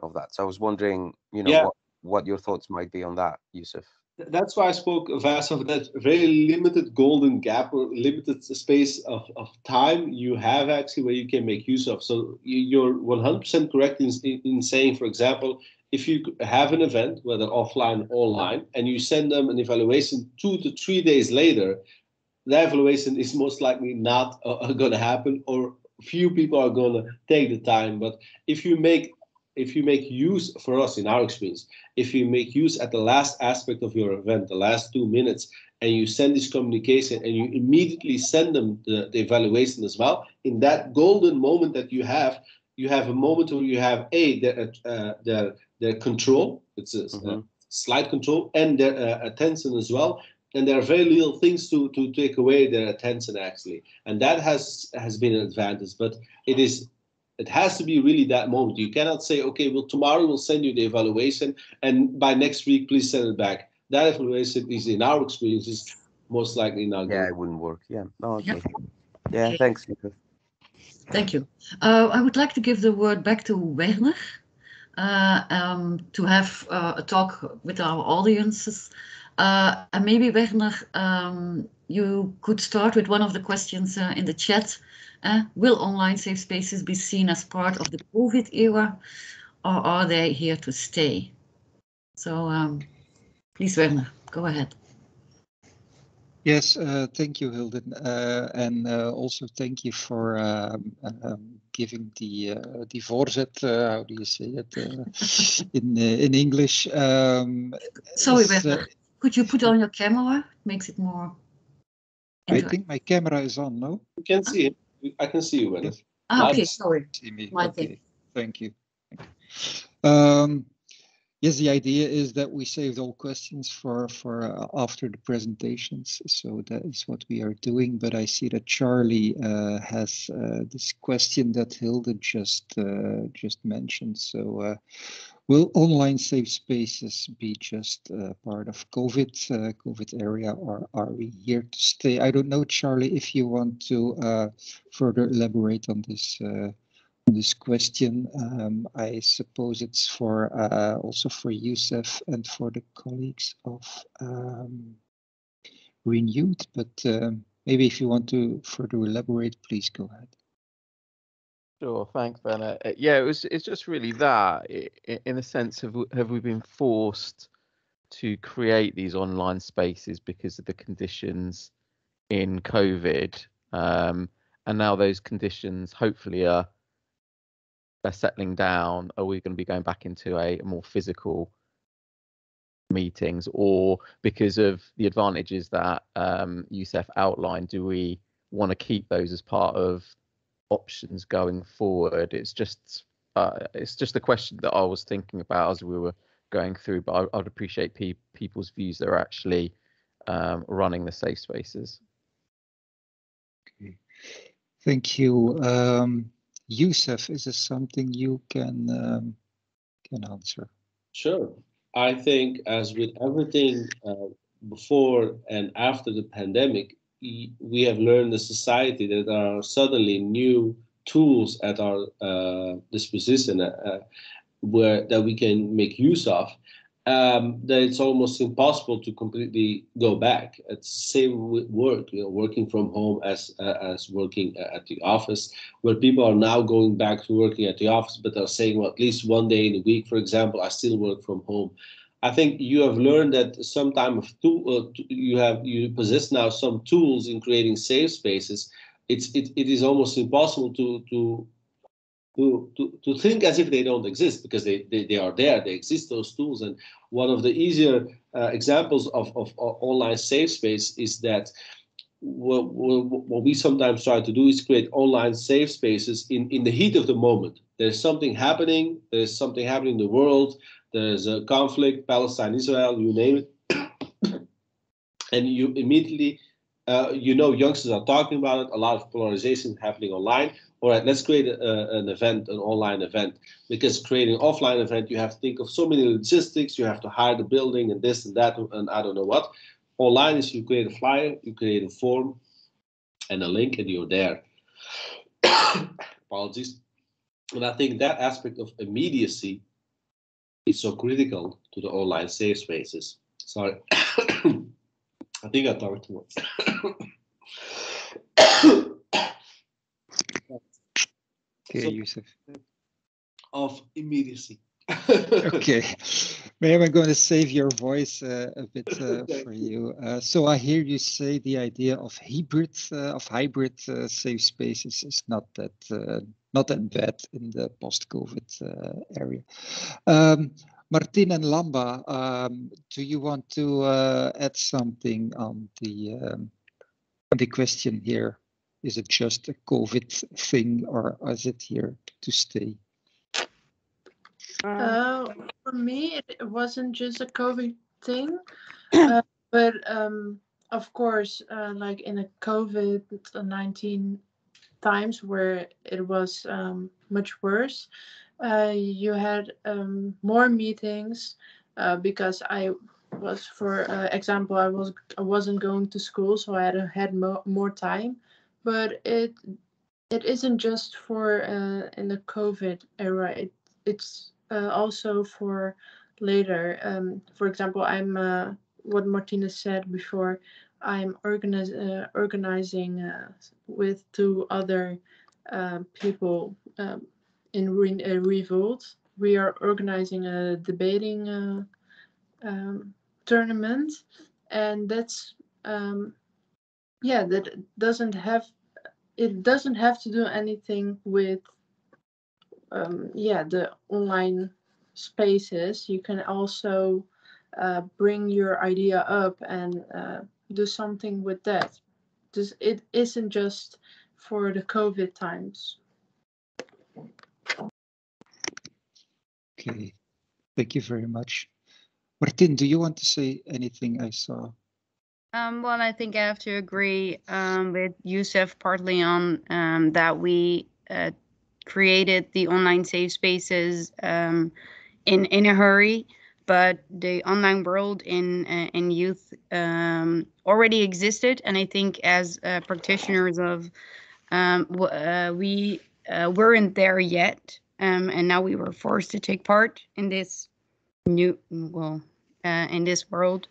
of that. So I was wondering, you know, yeah. what, what your thoughts might be on that, Youcef. That's why I spoke vast of that very limited golden gap or limited space of, of time you have actually where you can make use of. So you're 100% correct in, in saying, for example, if you have an event, whether offline or online, and you send them an evaluation two to three days later, the evaluation is most likely not uh, going to happen or few people are going to take the time. But if you make if you make use for us in our experience if you make use at the last aspect of your event the last two minutes and you send this communication and you immediately send them the, the evaluation as well in that golden moment that you have you have a moment where you have a the uh, the, the control it's a, mm-hmm. a slight control and their uh, attention as well and there are very little things to to take away their attention actually and that has has been an advantage but it is it has to be really that moment. You cannot say, okay, well, tomorrow we'll send you the evaluation, and by next week, please send it back. That evaluation is, in our experience, is most likely not. Yeah, it wouldn't work. Yeah. Oh, okay. Yeah. yeah thanks. Thank you. Uh, I would like to give the word back to Werner uh, um, to have uh, a talk with our audiences. Uh, and maybe Werner, um, you could start with one of the questions uh, in the chat uh, will online safe spaces be seen as part of the COVID era or are they here to stay? So um, please, Werner, go ahead. Yes, uh, thank you, Hilden, uh, and uh, also thank you for um, um, giving the uh, the voorzet. Uh, how do you say it uh, in in English? Um, Sorry, Werner. Could you put on your camera? It makes it more. I think my camera is on. No, you can see it. I can see you, Wendy. Ah, okay, sorry. My okay. Thing. Thank you. Um, yes, the idea is that we saved all questions for for uh, after the presentations, so that is what we are doing. But I see that Charlie uh, has uh, this question that Hilde just uh, just mentioned. So uh, Will online safe spaces be just uh, part of COVID, uh, COVID area, or are we here to stay? I don't know, Charlie, if you want to uh, further elaborate on this uh, on this question. Um, I suppose it's for uh, also for Youcef and for the colleagues of um, Renewed, but um, maybe if you want to further elaborate, please go ahead. Sure, thanks, Bennett. Uh, yeah, it was. It's just really that, in a sense, have have we been forced to create these online spaces because of the conditions in COVID, um, and now those conditions hopefully are they're settling down. Are we going to be going back into a more physical meetings, or because of the advantages that um, Youcef outlined, do we want to keep those as part of options going forward. It's just uh, it's just a question that I was thinking about as we were going through. But I, would appreciate pe- people's views that are actually um, running the safe spaces. Okay, thank you, um, Youcef. Is this something you can um, can answer? Sure. I think as with everything uh, before and after the pandemic, we have learned as society that there are suddenly new tools at our uh, disposition uh, uh, where that we can make use of um, that it's almost impossible to completely go back. It's the same work, you know, working from home as uh, as working at the office, where people are now going back to working at the office, but are saying, well, at least one day in a week, for example, I still work from home. I think you have learned that some time of tool, uh, you have you possess now some tools in creating safe spaces. It's it, it is almost impossible to to to, to, to think as if they don't exist because they, they, they are there, they exist, those tools. And one of the easier uh, examples of, of, of, online safe space is that what, what we sometimes try to do is create online safe spaces in, in the heat of the moment. There's something happening, there's something happening in the world, there's a conflict, Palestine, Israel, you name it. and you immediately, uh, you know, youngsters are talking about it, a lot of polarization happening online. All right, let's create a, an event, an online event. Because creating offline event, you have to think of so many logistics, you have to hire the building and this and that, and I don't know what. Online is you create a flyer, you create a form and a link, and you're there. Apologies. And I think that aspect of immediacy is so critical to the online safe spaces. Sorry. I think I talked too much. okay, so, Youcef. Of immediacy. okay, maybe I'm going to save your voice uh, a bit uh, for you. Uh, so I hear you say the idea of hybrid uh, of hybrid uh, safe spaces is not that uh, not that bad in the post-COVID area. Um, Martine and Lamba, um, do you want to add something on the um, the question here? Is it just a COVID thing, or is it here to stay? Uh, for me, it wasn't just a COVID thing, uh, but um, of course, uh, like in a COVID 19 times where it was um, much worse, uh, you had um, more meetings uh, because I was, for uh, example, I was I wasn't going to school, so I had had mo- more time. But it it isn't just for uh, in the COVID era. It, it's uh, also for later. Um, for example, I'm uh, what Martine said before. I'm organize, uh, organizing uh, with two other uh, people um, in Re- uh, Revolt. We are organizing a debating um, tournament, and that's um, yeah, that doesn't have it doesn't have to do anything with um, yeah the online spaces you can also uh, bring your idea up and uh, do something with that. This it isn't just for the covid times. Okay. Thank you very much. Martine do you want to say anything? I saw. Um, well, I think I have to agree um, with Youcef partly on um, that we uh, created the online safe spaces um, in in a hurry, but the online world in uh, in youth um, already existed, and I think as uh, practitioners of um, uh, we uh, weren't there yet, um, and now we were forced to take part in this new well uh, in this world.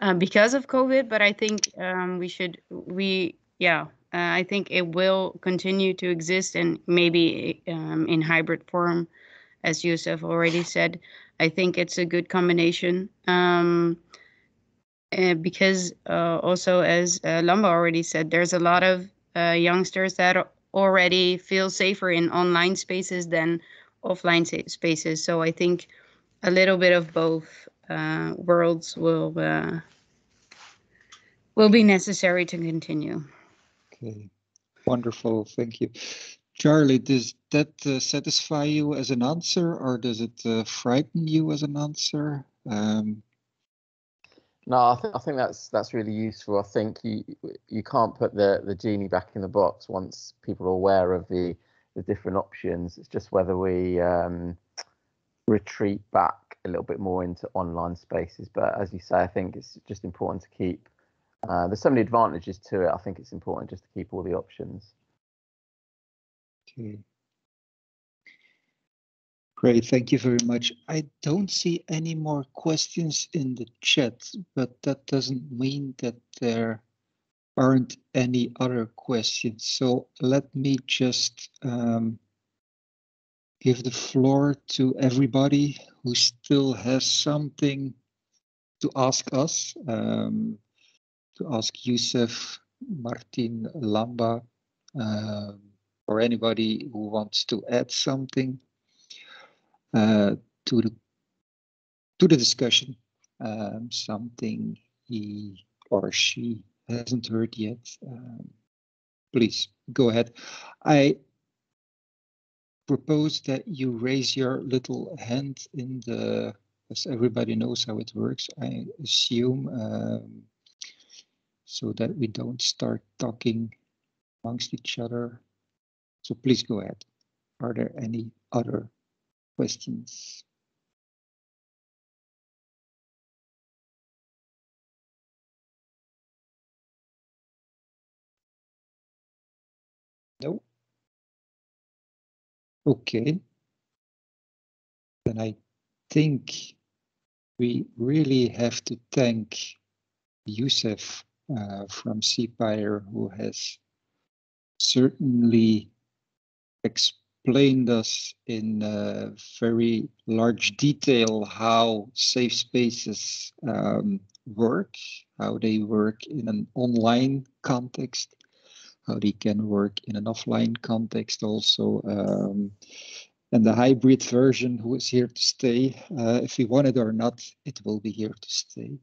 Uh, because of COVID, but I think um, we should we yeah I think it will continue to exist and maybe um, in hybrid form, as Youcef already said. I think it's a good combination. Um, because uh, also, as uh, Lamba already said, there's a lot of uh, youngsters that already feel safer in online spaces than offline spaces. So I think a little bit of both uh, worlds will uh, will be necessary to continue. Okay, wonderful. Thank you. Charlie, does that uh, satisfy you as an answer or does it uh, frighten you as an answer? Um, no, I, th- I think that's that's really useful. I think you you can't put the, the genie back in the box once people are aware of the, the different options. It's just whether we um, retreat back a little bit more into online spaces. But as you say, I think it's just important to keep uh, there's so many advantages to it. I think it's important just to keep all the options. Okay. Great, thank you very much. I don't see any more questions in the chat, but that doesn't mean that there aren't any other questions. So let me just um, give the floor to everybody who still has something to ask us. Um, to ask Youcef, Martine, Lamba, uh, or anybody who wants to add something uh, to the to the discussion, um, something he or she hasn't heard yet. Um, please go ahead. I propose that you raise your little hand in the, as everybody knows how it works, I assume. Um, so that we don't start talking amongst each other. So please go ahead. Are there any other questions? No? Okay. Then I think we really have to thank Youcef uh, from Ceapire, who has certainly explained us in uh, very large detail how safe spaces um, work, how they work in an online context, how they can work in an offline context also. Um, and the hybrid version who is here to stay. Uh, if we want it or not, it will be here to stay.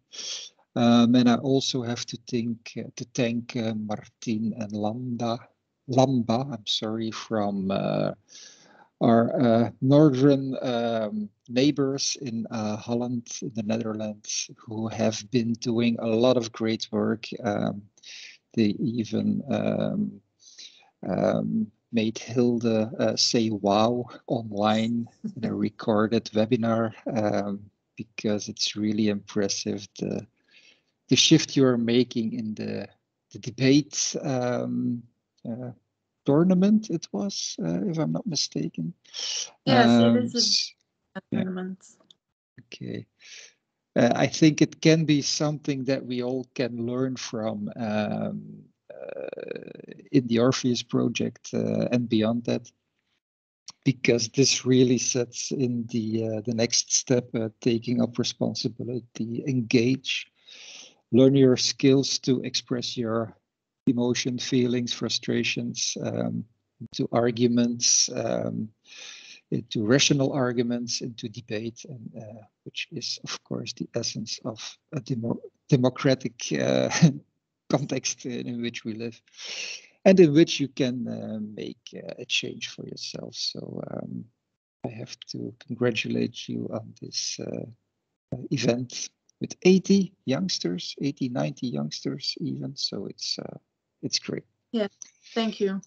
Um, and I also have to think uh, to thank uh, Martine and Lambda, Lamba, I'm sorry, from uh, our uh, northern um, neighbors in uh, Holland, in the Netherlands, who have been doing a lot of great work. Um, they even um, um made Hilde uh, say wow online in a recorded webinar um, because it's really impressive the the shift you are making in the the debate um, tournament it was uh, if i'm not mistaken. Yes um, it is a, a tournament. Yeah. okay. Uh, i think it can be something that we all can learn from um, uh, in the orpheus project uh, and beyond that because this really sets in the uh, the next step taking up responsibility engage learn your skills to express your emotion, feelings, frustrations, um, into arguments, um, into rational arguments, into debate, and uh, which is, of course, the essence of a demo democratic uh, context in which we live, and in which you can uh, make uh, a change for yourself. So um, I have to congratulate you on this uh, event with 80 youngsters, 80, 90 youngsters even. So it's uh, it's great. Yeah, thank you.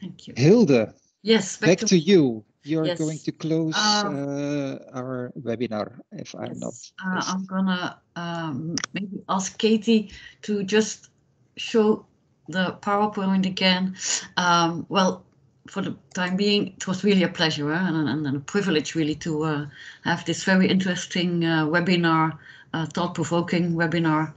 Thank you. Hilde. Yes, back, back to, to, you. You're yes. going to close um, uh, our webinar, if I'm yes, not. Uh, I'm gonna um, maybe ask Katie to just show the PowerPoint again. Um, well, for the time being, it was really a pleasure eh? and, and, and, a privilege really to uh, have this very interesting uh, webinar, uh, thought-provoking webinar.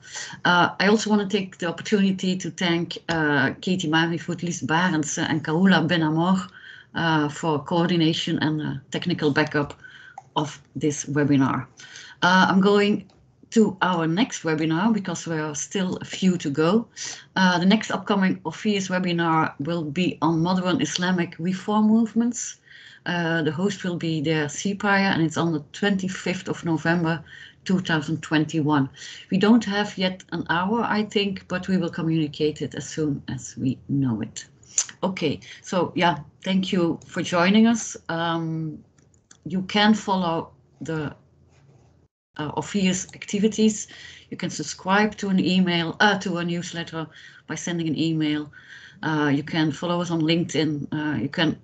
Uh, I also want to take the opportunity to thank uh, Katie Marivoet, Lies Barends and Kaula Benamor uh, for coordination and technical backup of this webinar. I'm going to our next webinar because there are still a few to go. Uh, the next upcoming Orpheus webinar will be on modern Islamic reform movements. Uh, the host will be the Ceapire and it's on the 25th of November 2021. We don't have yet an hour, I think, but we will communicate it as soon as we know it. Okay, so yeah, thank you for joining us. Um, you can follow the uh, activities. You can subscribe to an email, uh, to a newsletter by sending an email. Uh, you can follow us on LinkedIn. Uh, you can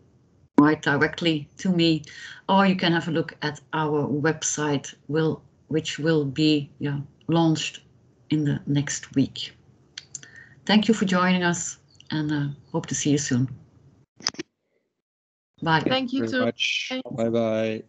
write directly to me, or you can have a look at our website, will which will be yeah, launched in the next week. Thank you for joining us, and uh, hope to see you soon. Bye. Thank you too. Bye bye.